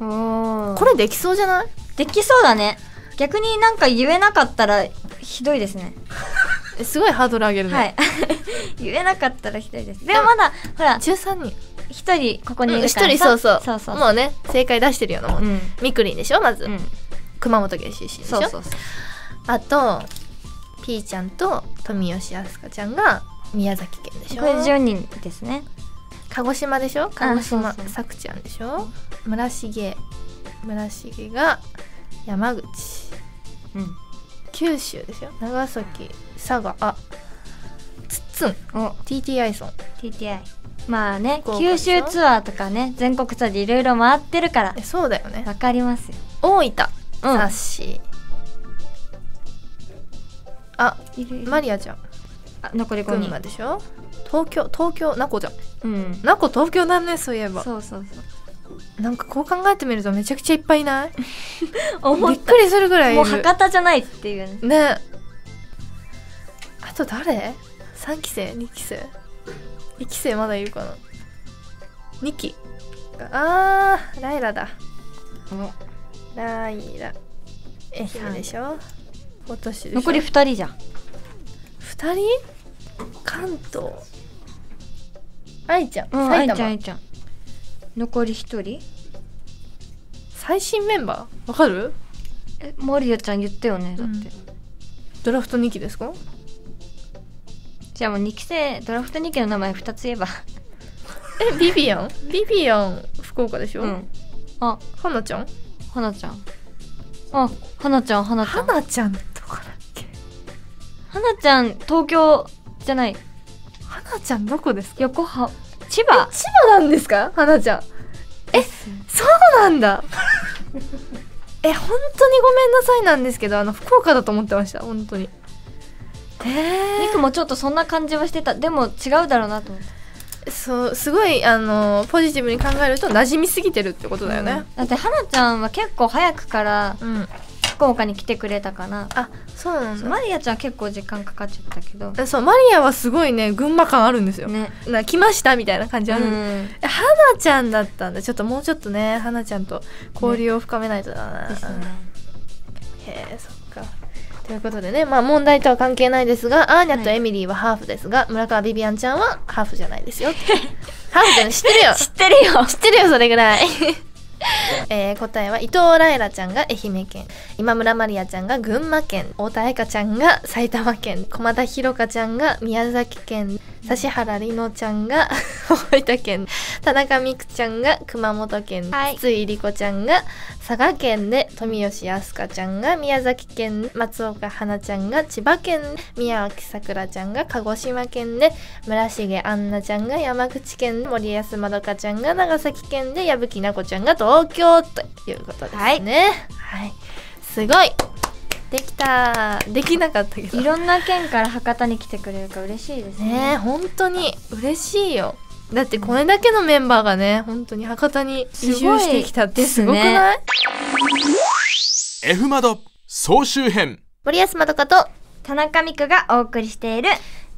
B: お
C: これできそうじゃない？
B: できそうだね。逆になんか言えなかったらひどいですね。
C: えすごいハードル上げるね、
B: はい。言えなかったらひどいです。でもまだほら
C: 13人。
B: 一人ここにいる
C: 一
B: からさ。
C: 人そうそう。
B: そうそう
C: もうね正解出してるようなもん、
B: うん。
C: みくりんでしょまず、
B: うん
C: 熊本県出身でしょ？
B: そうそうそう。
C: あとピーちゃんと富吉飛鳥ちゃんが宮崎県でしょ？
B: これ10人ですね。
C: 鹿児島でしょ？鹿児島さくちゃんでしょ？村重村重が山口。
B: うん。
C: 九州でしょ？長崎佐賀あつっつん。
B: お。
C: TT アイソン。
B: TTI まあね九州ツアーとかね全国ツアーでいろいろ回ってるから。
C: えそうだよね。
B: わかりますよ。
C: 大分。
B: うん
C: サッシーあマリアちゃん。
B: あ残り5
C: 群
B: 人
C: 馬でしょ？東京東京なこちゃん。
B: うん。
C: なこ東京だねそういえば。
B: そうそうそう。
C: なんかこう考えてみるとめちゃくちゃいっぱいいない？
B: 思っ
C: びったくりするぐらいいる。
B: もう博多じゃないっていうね。
C: ね。あと誰 ?3 期生？2期生？1期生まだいるかな？2期。あーライラだライラ。愛媛でしょ？今年でしょ？
B: 残り2人じゃん。
C: 2人？関東。愛ちゃん、
B: うん愛
C: 埼玉。
B: ちゃん愛ちゃん。残り1人？
C: 最新メンバー？わかる？
B: えマリアちゃん言ったよねだって、
C: ドラフト2期ですか？
B: じゃあもう2期生ドラフト2期の名前2つ言えば。
C: えビビアン？ビビアン福岡でしょ、
B: うん。あ。
C: はなちゃん？
B: はなちゃん。あはなちゃんはなちゃん。は
C: なちゃんとかだっけ？
B: なちゃん東京じゃない。
C: はなちゃんどこですか？
B: 横浜。千葉。
C: 千葉なんですか？はなちゃん。えそうなんだ。え本当にごめんなさいなんですけどあの福岡だと思ってました。本当に。え
B: ニクもちょっとそんな感じはしてた。でも違うだろうなと思って。
C: ー、そうすごいあのポジティブに考えると馴染みすぎてるってことだよね。
B: だってはなちゃんは結構早くから
C: うん、
B: 福岡に来てくれたかな。
C: あそうなんだ。
B: マリアちゃんは結構時間かかっちゃったけど。
C: えそうマリアはすごいね群馬感あるんですよ、
B: ね。
C: な来ましたみたいな感じあるんです
B: うん。
C: えはなちゃんだったんだ。ちょっともうちょっとねはなちゃんと交流を深めないとだな、
B: ね。
C: へえそっかということでねまあ問題とは関係ないですがアーニャとエミリーはハーフですが、村川ビビアンちゃんはハーフじゃないですよ。ハーフじゃない知ってるよ。
B: 知ってるよ。
C: 知ってるよそれぐらい。えー答えは伊藤ライラちゃんが愛媛県。今村マリアちゃんが群馬県。太田愛花ちゃんが埼玉県。駒田ひろ香ちゃんが宮崎県指原莉乃ちゃんが 大分県田中美久ちゃんが熊本県、
B: はい。
C: 筒井莉子ちゃんが佐賀県で富吉飛鳥ちゃんが宮崎県松岡花ちゃんが千葉県宮脇さくらちゃんが鹿児島県で村重杏奈ちゃんが山口県森安まどかちゃんが長崎県で矢吹奈子ちゃんが東京ということですね。はい、すごいできた。できなかったけど。
B: いろんな県から博多に来てくれるから嬉しいですね。
C: ねえ本当に。嬉しいよ。だってこれだけのメンバーがね本当に博多に移住してきたってすごくない、
A: F 窓総集編。
C: 森安まどかと
B: 田中美久がお送りしている。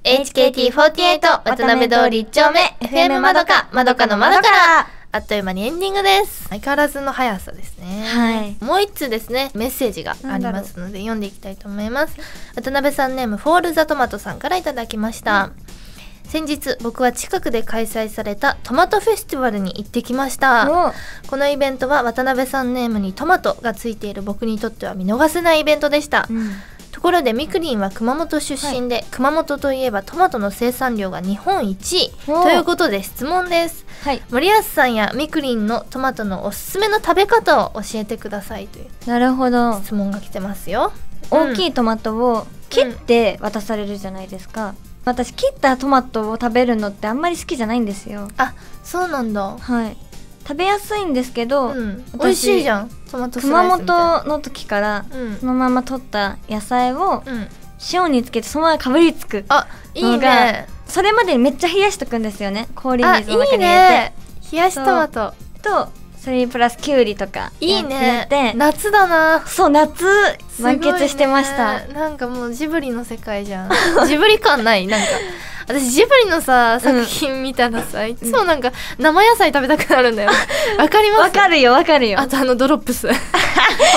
C: HKT48 渡辺通り1丁目 FM まどかまどかの窓からあっという間にエンディングです。相変わらずの速さですね。
B: はい。
C: もう一通ですね。メッセージがありますので読んでいきたいと思います。渡辺さんネームフォールザトマトさんからいただきました、先日僕は近くで開催されたトマトフェスティバルに行ってきました。
B: お。
C: このイベントは渡辺さんネームにトマトがついている僕にとっては見逃せないイベントでした、
B: うん
C: ところでみくりんは熊本出身で、熊本といえばトマトの生産量が日本一位。
B: お
C: ということで質問です。
B: はい。
C: 森保さんやみくりんのトマトのおすすめの食べ方を教えてくださいという
B: なるほど。
C: 質問が来てますよ。い、
B: 大きいトマトを切って渡されるじゃないですか、私切ったトマトを食べるのってあんまり好きじゃないんですよ。
C: あそうなんだ。
B: はい食べやすいんですけど、
C: うん。
B: 私
C: 美味しいじゃん。トマト
B: 熊本の時から
C: うん。
B: そのまま取った野菜を
C: うん。
B: 塩につけてそのままかぶりつく
C: あいい
B: のが
C: ね
B: それまでにめっちゃ冷やしとくんですよね。氷水の中に入れて。
C: ね。冷やしトマト。
B: とそれにプラスきゅうりとか
C: いいね。夏だな。
B: そう夏。満喫してました、
C: なんかもうジブリの世界じゃん。ジブリ感ないなんか 私ジブリのさ作品見たらさ、いつもなんか生野菜食べたくなるんだよ。わかります？
B: わかるよわかるよ。
C: あとあのドロップス。ホ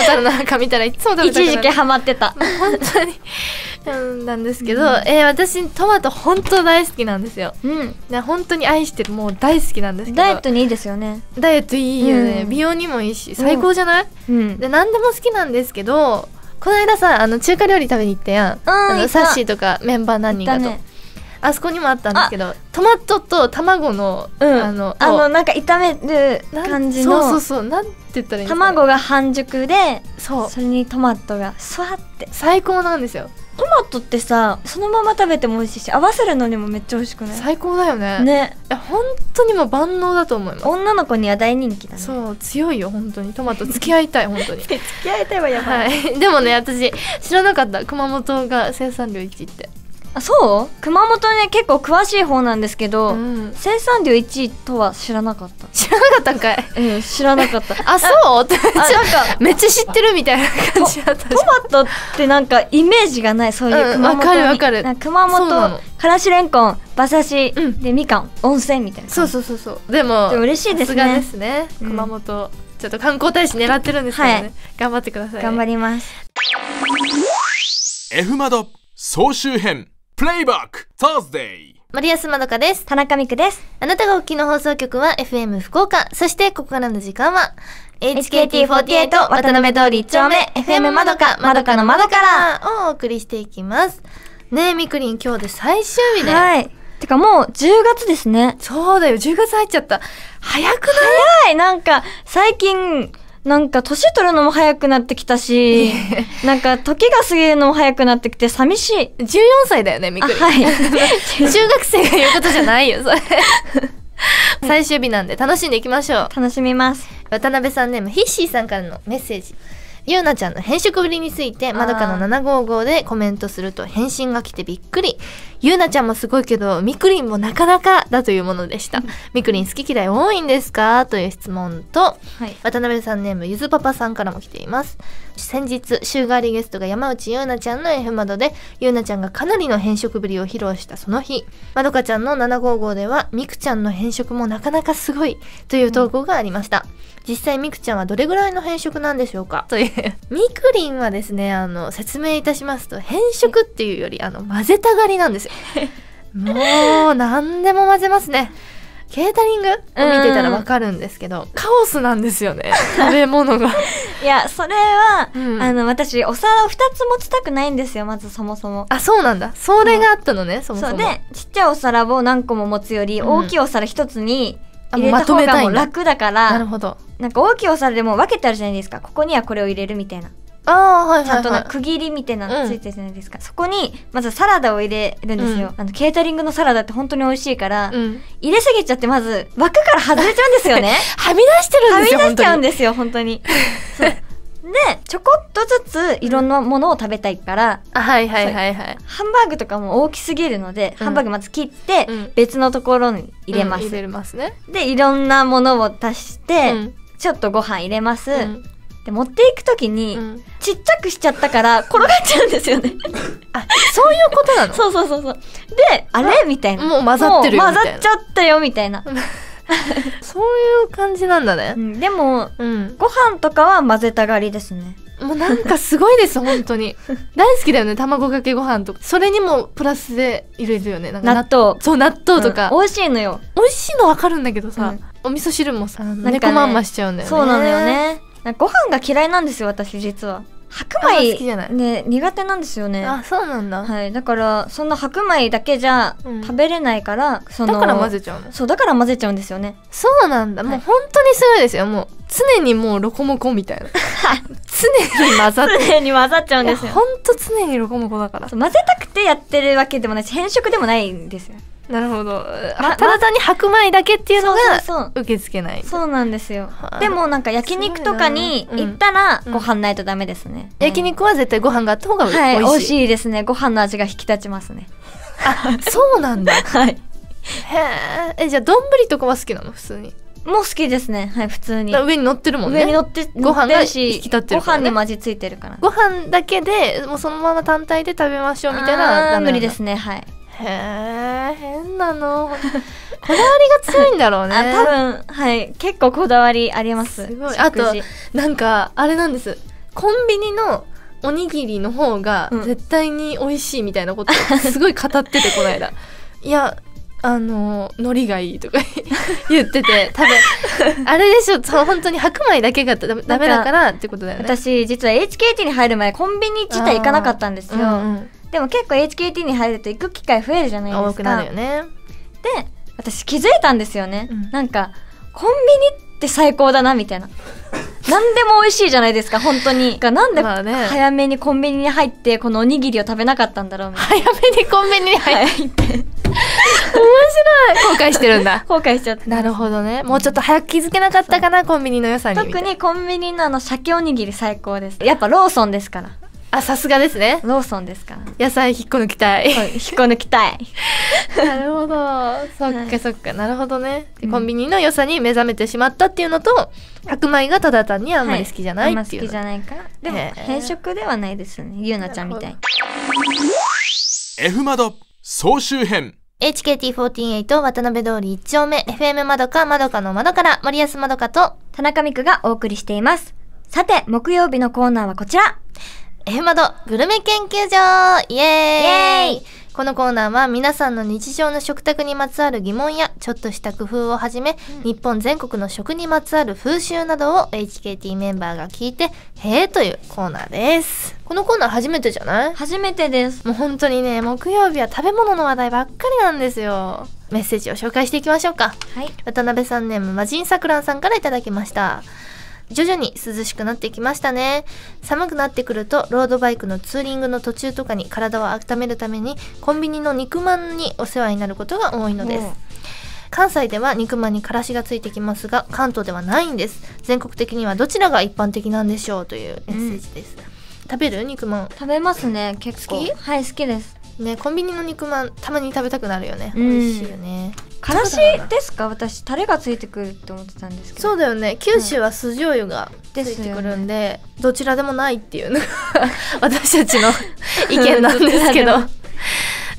C: タルの中見たらいつも食べたくなる。
B: 一時期ハマってた。
C: 本当に。うんなんですけど、えー私トマト本当大好きなんですよ。
B: うん。
C: ね本当に愛してるもう大好きなんですけど。
B: ダイエットにいいですよね。
C: ダイエットいいよね、
B: うん。
C: 美容にもいいし最高じゃない、
B: うん。
C: で何でも好きなんですけどこの間さあの中華料理食べに行ったやん、あ
B: 行った。
C: のサッシーとかメンバー何人かと、
B: だね
C: あそこにもあったんですけどトマトと卵の、
B: うん。
C: あの
B: あのなんか炒める感じ
C: そうそう
B: の
C: そう。なんて言ったらいいんですか？ね
B: 卵が半熟で
C: そう。
B: それにトマトがスワって。
C: 最高なんですよ。
B: トマトってさそのまま食べても美味しいし合わせるのにもめっちゃ美味しくない？
C: 最高だよね。
B: ね。
C: いや本当にもう万能だと思います。
B: 女の子には大人気だね。
C: そう強いよ本当に。トマト付き合いたい本当に。
B: 付き合いたいはやばい、
C: はい。でもね私知らなかった。熊本が生産量1位って
B: あそう？熊本ね結構詳しい方なんですけど、
C: うん。
B: 生産量1位とは知らなかった。
C: 知らなかったんかい。
B: うん知らなかった。
C: あそう？ってめっちゃ
B: あなんか
C: めっちゃ知ってるみたいな感じだった。
B: トマトってなんかイメージがないそういう
C: うん
B: 熊本に、
C: わかるわかる。
B: 熊本からしれんこん馬刺し、
C: うん。
B: でみかん温泉みたいな
C: そうそうそうそう。でも
B: でも嬉しいですね。
C: さすがですね。
B: うん。
C: 熊本、ちょっと観光大使狙ってるんですけどね、
B: はい。
C: 頑張ってください。
B: 頑張ります。
A: F マド総集編プレイバック Thursday.
C: マリアスまどかです。
B: 田中美久です。
C: あなたがお聞きの放送局は FM 福岡。そしてここからの時間は HKT48 渡辺通り1丁目。FM まどか。まどかの窓から。をお送りしていきます。ねえみくりん今日で最終日だよ、
B: はい。てかもう10月ですね。
C: そうだよ。10月入っちゃった。早くない？
B: はい。なんか最近なんか年取るのも早くなってきたし なんか時が過ぎるのも早くなってきて寂しい。
C: 14歳だよねみくり。
B: はい。
C: 中学生が言うことじゃないよそれ。最終日なんで楽しんでいきましょう。
B: 楽しみます。
C: 渡辺さんネームヒッシーさんからのメッセージ。ゆうなちゃんの変色ぶりについてまどかの755でコメントすると返信が来てびっくりゆうなちゃんもすごいけどみくりんもなかなかだというものでした。みくりん好き嫌い多いんですかという質問と。
B: はい。
C: 渡辺さんネームゆずパパさんからも来ています。先日週替わりゲストが山内優奈ちゃんの F 窓で優奈ちゃんがかなりの変色ぶりを披露したその日。まどかちゃんの755ではみくちゃんの変色もなかなかすごいという投稿がありました、実際みくちゃんはどれぐらいの変色なんでしょうか？という。みくりんはですねあの説明いたしますと変色っていうよりあの混ぜたがりなんですよもう何でも混ぜますね。ケータリングを見てたらわかるんですけど、カオスなんですよね 食べ物が。
B: いやそれは、
C: うん。
B: あの私お皿を2つ持ちたくないんですよまずそもそも。
C: あそうなんだ。それがあったのね、そもそも。
B: そう。でちっちゃいお皿を何個も持つより、
C: うん。
B: 大きいお皿1つに
C: あ
B: 入れた方がもう楽だから
C: なるほど。
B: なんか大きいお皿でも分けてあるじゃないですか。ここにはこれを入れるみたいな
C: ああはい
B: ちゃんと
C: は
B: ない区切りみたいなのついてるじゃないですか、そこにまずサラダを入れるんですよ、あのケータリングのサラダって本当に美味しいから、
C: うん、
B: 入れすぎちゃってまず枠から外れちゃうんですよね。
C: はみ出してる
B: はみ
C: んですよ
B: 出しちゃうん
C: で
B: ですよ本当に。でちょこっとずついろんなものを食べたいから、
C: あはいはいはいはい。
B: ハンバーグとかも大きすぎるので、
C: うん。
B: ハンバーグまず切って、
C: うん。
B: 別のところに入れます、
C: うん入れますね。
B: でいろんなものを足して、
C: うん。
B: ちょっとご飯入れます、
C: うん
B: で持っていく時に、
C: うん。
B: ちっちゃくしちゃったから転がっちゃうんですよね。
C: あそういうことなの？
B: そうそうそうそう。であれ？みたいな。
C: もう混ざってるよ
B: 混ざっちゃったよみたいな、
C: そういう感じなんだね。
B: うんでも
C: うん。
B: ご飯とかは混ぜたがりですね。
C: もうなんかすごいです本当に。大好きだよね卵かけご飯とか。それにもプラスで入れるよね。なんか
B: 納豆。
C: そう納豆とか、
B: うん。美味しいのよ。
C: 美味しいのわかるんだけどさ、
B: うん。
C: お味噌汁もさ、
B: かね
C: 猫まんましちゃうんだよね。
B: そうなのよねなんかご飯が嫌いなんですよ私実は。白
C: あ
B: 米
C: 好きじゃない？
B: ね苦手なんですよね。
C: あそうなんだ、
B: はい。だからそんな白米だけじゃ
C: うん。
B: 食べれないから、その
C: だから混ぜちゃうの？
B: そうだから混ぜちゃうんですよね。
C: そうなんだ、
B: はい。
C: もう本当にすごいですよ。もう常にもうロコモコみたいな。常に混ざって。
B: 常に混ざっちゃうんですよ。
C: 本当常にロコモコだから。
B: 混ぜたくてやってるわけでもないし変色でもないんですよ
C: なるほど、
B: ま
C: あただ単に白米だけっていうのが受け付けない。
B: そうなんですよ。
C: はあ。
B: でもなんか焼肉とかに行ったら
C: うん。
B: ご飯ないとダメですね、
C: 焼肉は絶対ご飯があった方が美味しい、
B: はい美味しいですね。ご飯の味が引き立ちますね。
C: あそうなんだ。へ
B: はい。
C: ええじゃあ丼とかは好きなの？普通に。
B: も好きですね。はい普通に。
C: 上に乗ってるもんね。
B: 上に乗って
C: ご飯が引き立ってるからね。
B: ご飯にも味ついてるから。
C: ご飯だけでもうそのまま単体で食べましょうみたいな
B: 無理ですね。はい
C: へえ変なの。こだわりが強いんだろうね。
B: あ多分はい。結構こだわりあります。
C: すごい。あとなんかあれなんです。コンビニのおにぎりの方が
B: うん。
C: 絶対に美味しいみたいなことをすごい語っててこの間。いやあの海苔がいいとか 言ってて多分あれでしょ。そう本当に白米だけがダメだからってことだよね。
B: 私実は HKT に入る前コンビニ自体行かなかったんですよ、
C: うんうん
B: でも結構 HKT に入ると行く機会増えるじゃないですか。
C: 多くなるよね。
B: で私気づいたんですよね、
C: うん。
B: なんかコンビニって最高だなみたいな。何でも美味しいじゃないですか本当に。なんで早めにコンビニに入ってこのおにぎりを食べなかったんだろうみたい
C: 早めにコンビニに入って。面白い。後悔してるんだ。
B: 後悔しちゃって
C: なるほどね。もうちょっと早く気づけなかったかなコンビニの良さに。
B: 特にコンビニのあの鮭おにぎり最高です。やっぱローソンですから
C: あさすがですね。
B: ローソンですか？ら
C: 野菜引っこ抜きたい。
B: はい引っこ抜きたい。
C: なるほど。そっ
B: はい。
C: かそっか。なるほどね、で
B: うん。
C: コンビニの良さに目覚めてしまったっていうのと白米がただ単にあんまり好きじゃない
B: は
C: っていう。の、
B: あんま好きじゃないか。らでも変色ではないですね。ゆうなちゃんみたいに。
A: F 窓総集編。
C: HKT48 渡辺通り1丁目。FM まどかまどかの窓から森安まどかと
B: 田中美久がお送りしています。さて木曜日のコーナーはこちら
C: F まどグルメ研究所イエーイ！このコーナーは皆さんの日常の食卓にまつわる疑問やちょっとした工夫をはじめ、日本全国の食にまつわる風習などを HKT メンバーが聞いてへえというコーナーです。このコーナー初めてじゃない？
B: 初めてです。
C: もう本当にね木曜日は食べ物の話題ばっかりなんですよ。メッセージを紹介していきましょうか。
B: はい。
C: 渡辺さんネーム魔人さくらんさんからいただきました徐々に涼しくなってきましたね。寒くなってくるとロードバイクのツーリングの途中とかに体を温めるためにコンビニの肉まんにお世話になることが多いのです。関西では肉まんにからしがついてきますが関東ではないんです。全国的にはどちらが一般的なんでしょうというメッセージです、食べる？肉まん。
B: 食べますね。結構。
C: 好き？
B: はい好きです
C: ねコンビニの肉まんたまに食べたくなるよね、
B: うん。
C: 美味しいよね。
B: からしですか？私タレがついてくるって思ってたんですけど。
C: そうだよね。九州は酢醤油がついてくるんで,、どちらでもないっていうのが 私たちの 意見なんですけど。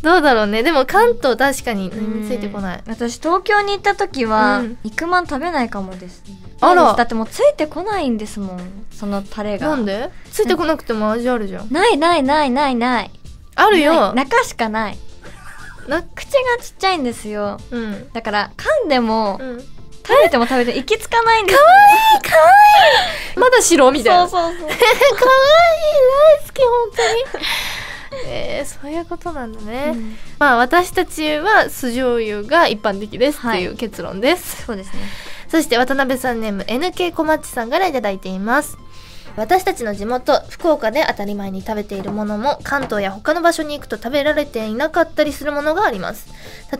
B: ど
C: うだろうね。でも関東確かに何もついてこない。
B: 私東京に行った時は、
C: うん。
B: 肉まん食べないかもです。
C: あら。
B: だってもうついてこないんですもん。そのタレが。
C: なんで？ついてこなくても味あるじゃん。
B: ないないないないない
C: あるよ。
B: 中しかない。
C: な
B: 口がちっちゃいんですよ。
C: うん。
B: だから噛んでも、
C: うん。
B: 食べても食べても行き着かないんです
C: かわいいかわいい。まだ白みたいな。
B: そうそうそう。
C: かわいい大好き本当に。えー、そういうことなんだね、
B: うん。
C: まあ私たちは酢醤油が一般的ですって
B: はい。
C: いう結論です、
B: そうですね。
C: そして渡辺さんネーム NK 小町さんからいただいています私たちの地元福岡で当たり前に食べているものも関東や他の場所に行くと食べられていなかったりするものがあります。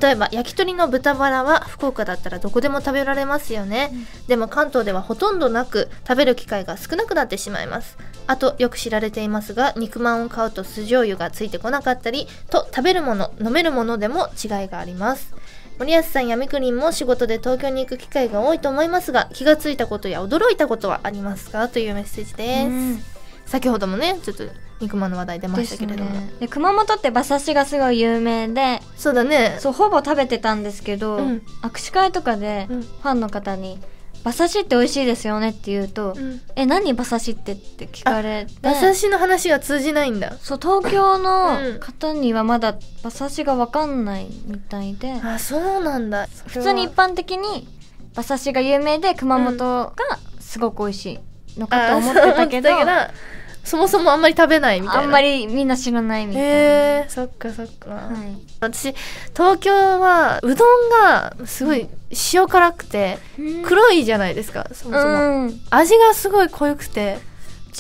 C: 例えば焼き鳥の豚バラは福岡だったらどこでも食べられますよね、でも関東ではほとんどなく食べる機会が少なくなってしまいます。あとよく知られていますが肉まんを買うと酢醤油がついてこなかったりと食べるもの飲めるものでも違いがあります森保さんやみくりんも仕事で東京に行く機会が多いと思いますが気がついたことや驚いたことはありますか？というメッセージです、
B: うん。
C: 先ほどもねちょっと肉まんの話題出ましたけれども、
B: ね。で熊本って馬刺しがすごい有名で
C: そうだね。
B: そうほぼ食べてたんですけど、
C: うん。
B: 握手会とかで
C: うん。
B: ファンの方に「馬刺しって美味しいですよね」って言うと「
C: うん。
B: え何馬刺しって?」って聞かれて。
C: 馬刺しの話が通じないんだ。
B: そう東京
C: うん。
B: の方にはまだ馬刺しが分かんないみたいで、
C: あそうなんだ。
B: 普通に一般的に馬刺しが有名で熊本がすごく美味しいのかと思ってたけど、
C: う思ってたけどそもそもあんまり食べないみたいな。
B: あんまりみんな知らないみたいな。
C: へえそっかそっか、
B: はい。
C: 私東京はうどんがすごい塩辛くて黒いじゃないですかそもそも、
B: うん。
C: 味がすごい濃ゆくて、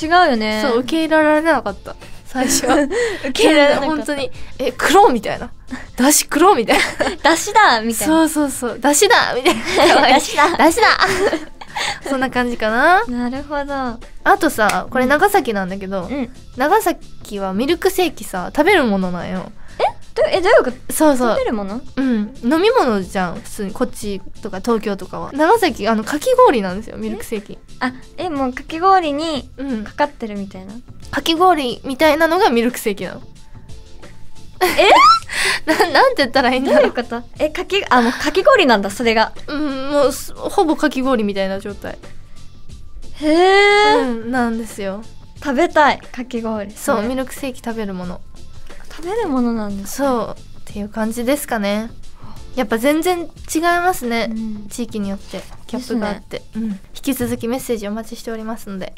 B: 違うよね。
C: そう受け入れられなかった。最初は。
B: 受け入れられなかった。
C: 本当にえ黒みたいな。だし黒みたいな。
B: だしだみたいな。
C: そうそうそう。だしだみたいな。
B: だしだ。
C: だしだ そんな感じかな？
B: なるほど。
C: あとさこれ長崎なんだけど、
B: うん。
C: 長崎はミルクセーキさ食べるものなんよ。
B: どえどういうこと？
C: そうそう。
B: 食べるもの？
C: うん。飲み物じゃん普通にこっちとか東京とかは。長崎あのかき氷なんですよミルクセーキ。
B: あえもうかき氷に
C: うん。
B: かかってるみたいな？
C: かき氷みたいなのがミルクセーキなのえ？ななんて言ったらいいんだろ
B: いうことえかきあもうかき氷なんだそれが。
C: うんもうすほぼかき氷みたいな状態、
B: へえ、
C: うん、なんですよ。
B: 食べたいかき氷。
C: そう
B: れ
C: ミルクセーキ食べるもの。
B: 食べるものなんです
C: そうっていう感じですかね。やっぱ全然違いますね、
B: うん。
C: 地域によってギャップがあって、うん、引き続きメッセージお待ちしておりますので。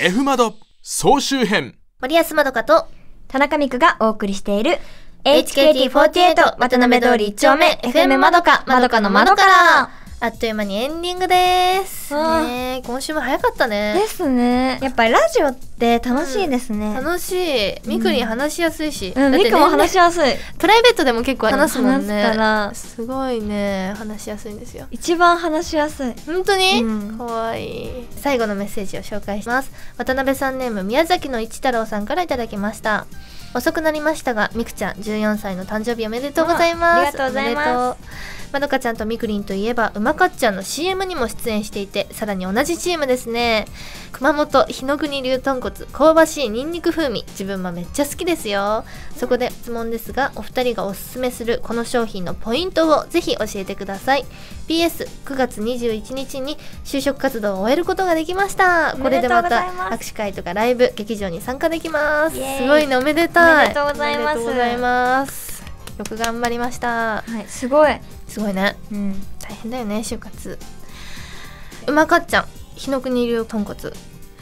A: F 窓総集編。
C: 森安まどかと
B: 田中美久がお送りしている
C: HKT48 渡辺通り1丁目 FM まどかまどかの窓から。あっという間にエンディングです。ねえ今週も早かったね。
B: ですね。やっぱりラジオって楽しいですね、
C: 楽しい。みくりん話しやすいし、
B: うん、
C: だって
B: ミクも話しやすい。
C: プライベートでも結構話すもんね。
B: 話す
C: ごいね話しやすいんですよ。
B: 一番話しやすい。
C: 本当に、
B: うん。
C: かわいい。最後のメッセージを紹介します。渡辺さんネーム宮崎の一太郎さんからいただきました。遅くなりましたがみくちゃん14歳の誕生日おめでとうございます。
B: あありがとうございます
C: まどかちゃんとみくりんといえばうまかっちゃんの CM にも出演していてさらに同じチームですね。熊本日の国流豚骨香ばしいニンニク風味。自分もめっちゃ好きですよ。そこで質問ですがお二人がおすすめするこの商品のポイントをぜひ教えてください。PS9 月21日に就職活動を終えることができました。これでまた握手会とかライブ劇場に参加できます。すごいねおめでたい。
B: おめでとうございます。
C: おめでとうございます。よく頑張りました。
B: はいすごい
C: すごいね。
B: うん。
C: 大変だよね就活。うまかっちゃん。日の国流豚骨、
B: はい。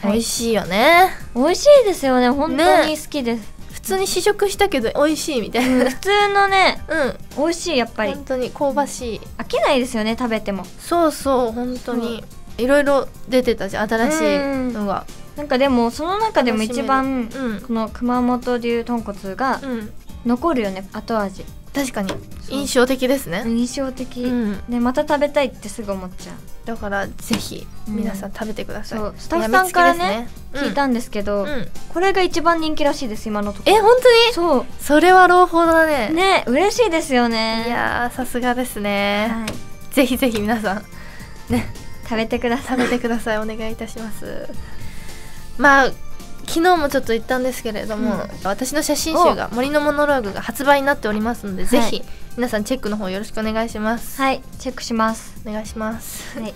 C: 美味しいよね。
B: 美味しいですよね。本当に好きです、
C: 普通に試食したけど美味しいみたいな。
B: 普通のね
C: うん。
B: 美味しいやっぱり。
C: 本当に香ばしい。
B: 飽きないですよね食べても。
C: そうそう本当に。いろいろ出てたじゃん新しいのが。
B: なんかでもその中でも一番
C: うん。
B: この熊本流豚骨が
C: うん。
B: 残るよね後味
C: 確かに。印象的ですね。
B: 印象的、
C: うん。
B: でまた食べたいってすぐ思っちゃう。
C: だからぜひ皆さん食べてください、
B: そう。スタッフさんからね聞いた
C: ん
B: んですけど、
C: うん、うん
B: これが一番人気らしいです今のところ。
C: え本当に？
B: そ
C: それは朗報だね。
B: うね嬉しいですよね。
C: いやーさすがですね、
B: はい、
C: ぜひぜひ皆さんね
B: 食べてください。
C: 食べてください。お願いいたします。まあ昨日もちょっと言ったんですけれども、
B: うん。
C: 私の写真集が「森のモノローグ」が発売になっておりますので、ぜひ
B: はい
C: 皆さんチェックの方よろしくお願いします、
B: はいチェックします。
C: お願いします、
B: はい。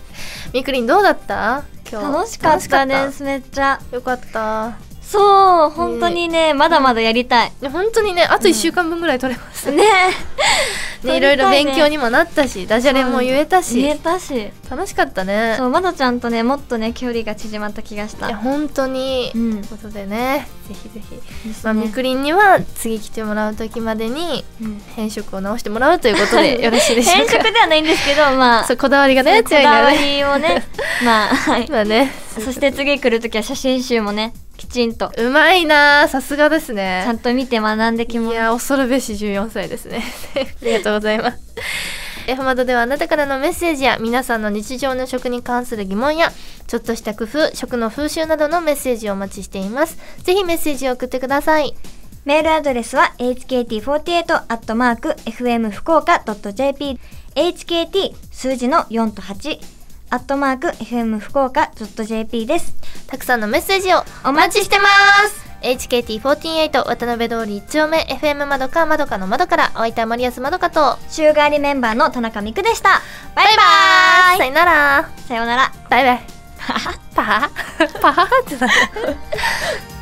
C: みくりんどうだった？今日。
B: 楽しかったですめっちゃ。
C: よかった
B: そう本当にねまだまだやりたい。
C: いや本当にねあと1週間分ぐらい取れます、
B: ね。
C: ねいろいろ勉強にもなったしダジャレも言えたし、
B: 言えたし。
C: 楽しかったね。
B: そうまだちゃんとねもっとね距離が縮まった気がした。
C: いや本当に、
B: うん。
C: ということでねぜひぜひ、
B: です
C: まあ、
B: ね
C: みくりんには次来てもらう時までに
B: うん。
C: 変色を直してもらうということで よろしいでしょう
B: 変
C: か
B: 色ではないんですけどまあ
C: そうこだわりがね
B: そうこだわ
C: 強いんだよね
B: りをね。まあはい。
C: まあね。
B: そして次来る時は写真集もねきちんと。
C: うまいなあさすがです
B: ちゃ
C: ね
B: んと見て学んでき
C: い
B: ます。
C: や恐るべし14歳ですね。ありがとうございます。F マドではあなたからのメッセージや皆さんの日常の食に関する疑問やちょっとした工夫食の風習などのメッセージをお待ちしています。ぜひメッセージを送ってください。
B: メールアドレスは hkt48-fm 福岡 .jp hkt 数字の4と8アットマーク FM 福岡 .jp です。
C: たくさんのメッセージをお待ちしてます。HKT48 渡辺通り1丁目 FM まどかまどかの窓からお相手は森安まどかと。
B: 週替わりメンバーの田中美久でした。
C: バイバーイさよなら。
B: さようなら。
C: バイバイ。パハパハパハってなった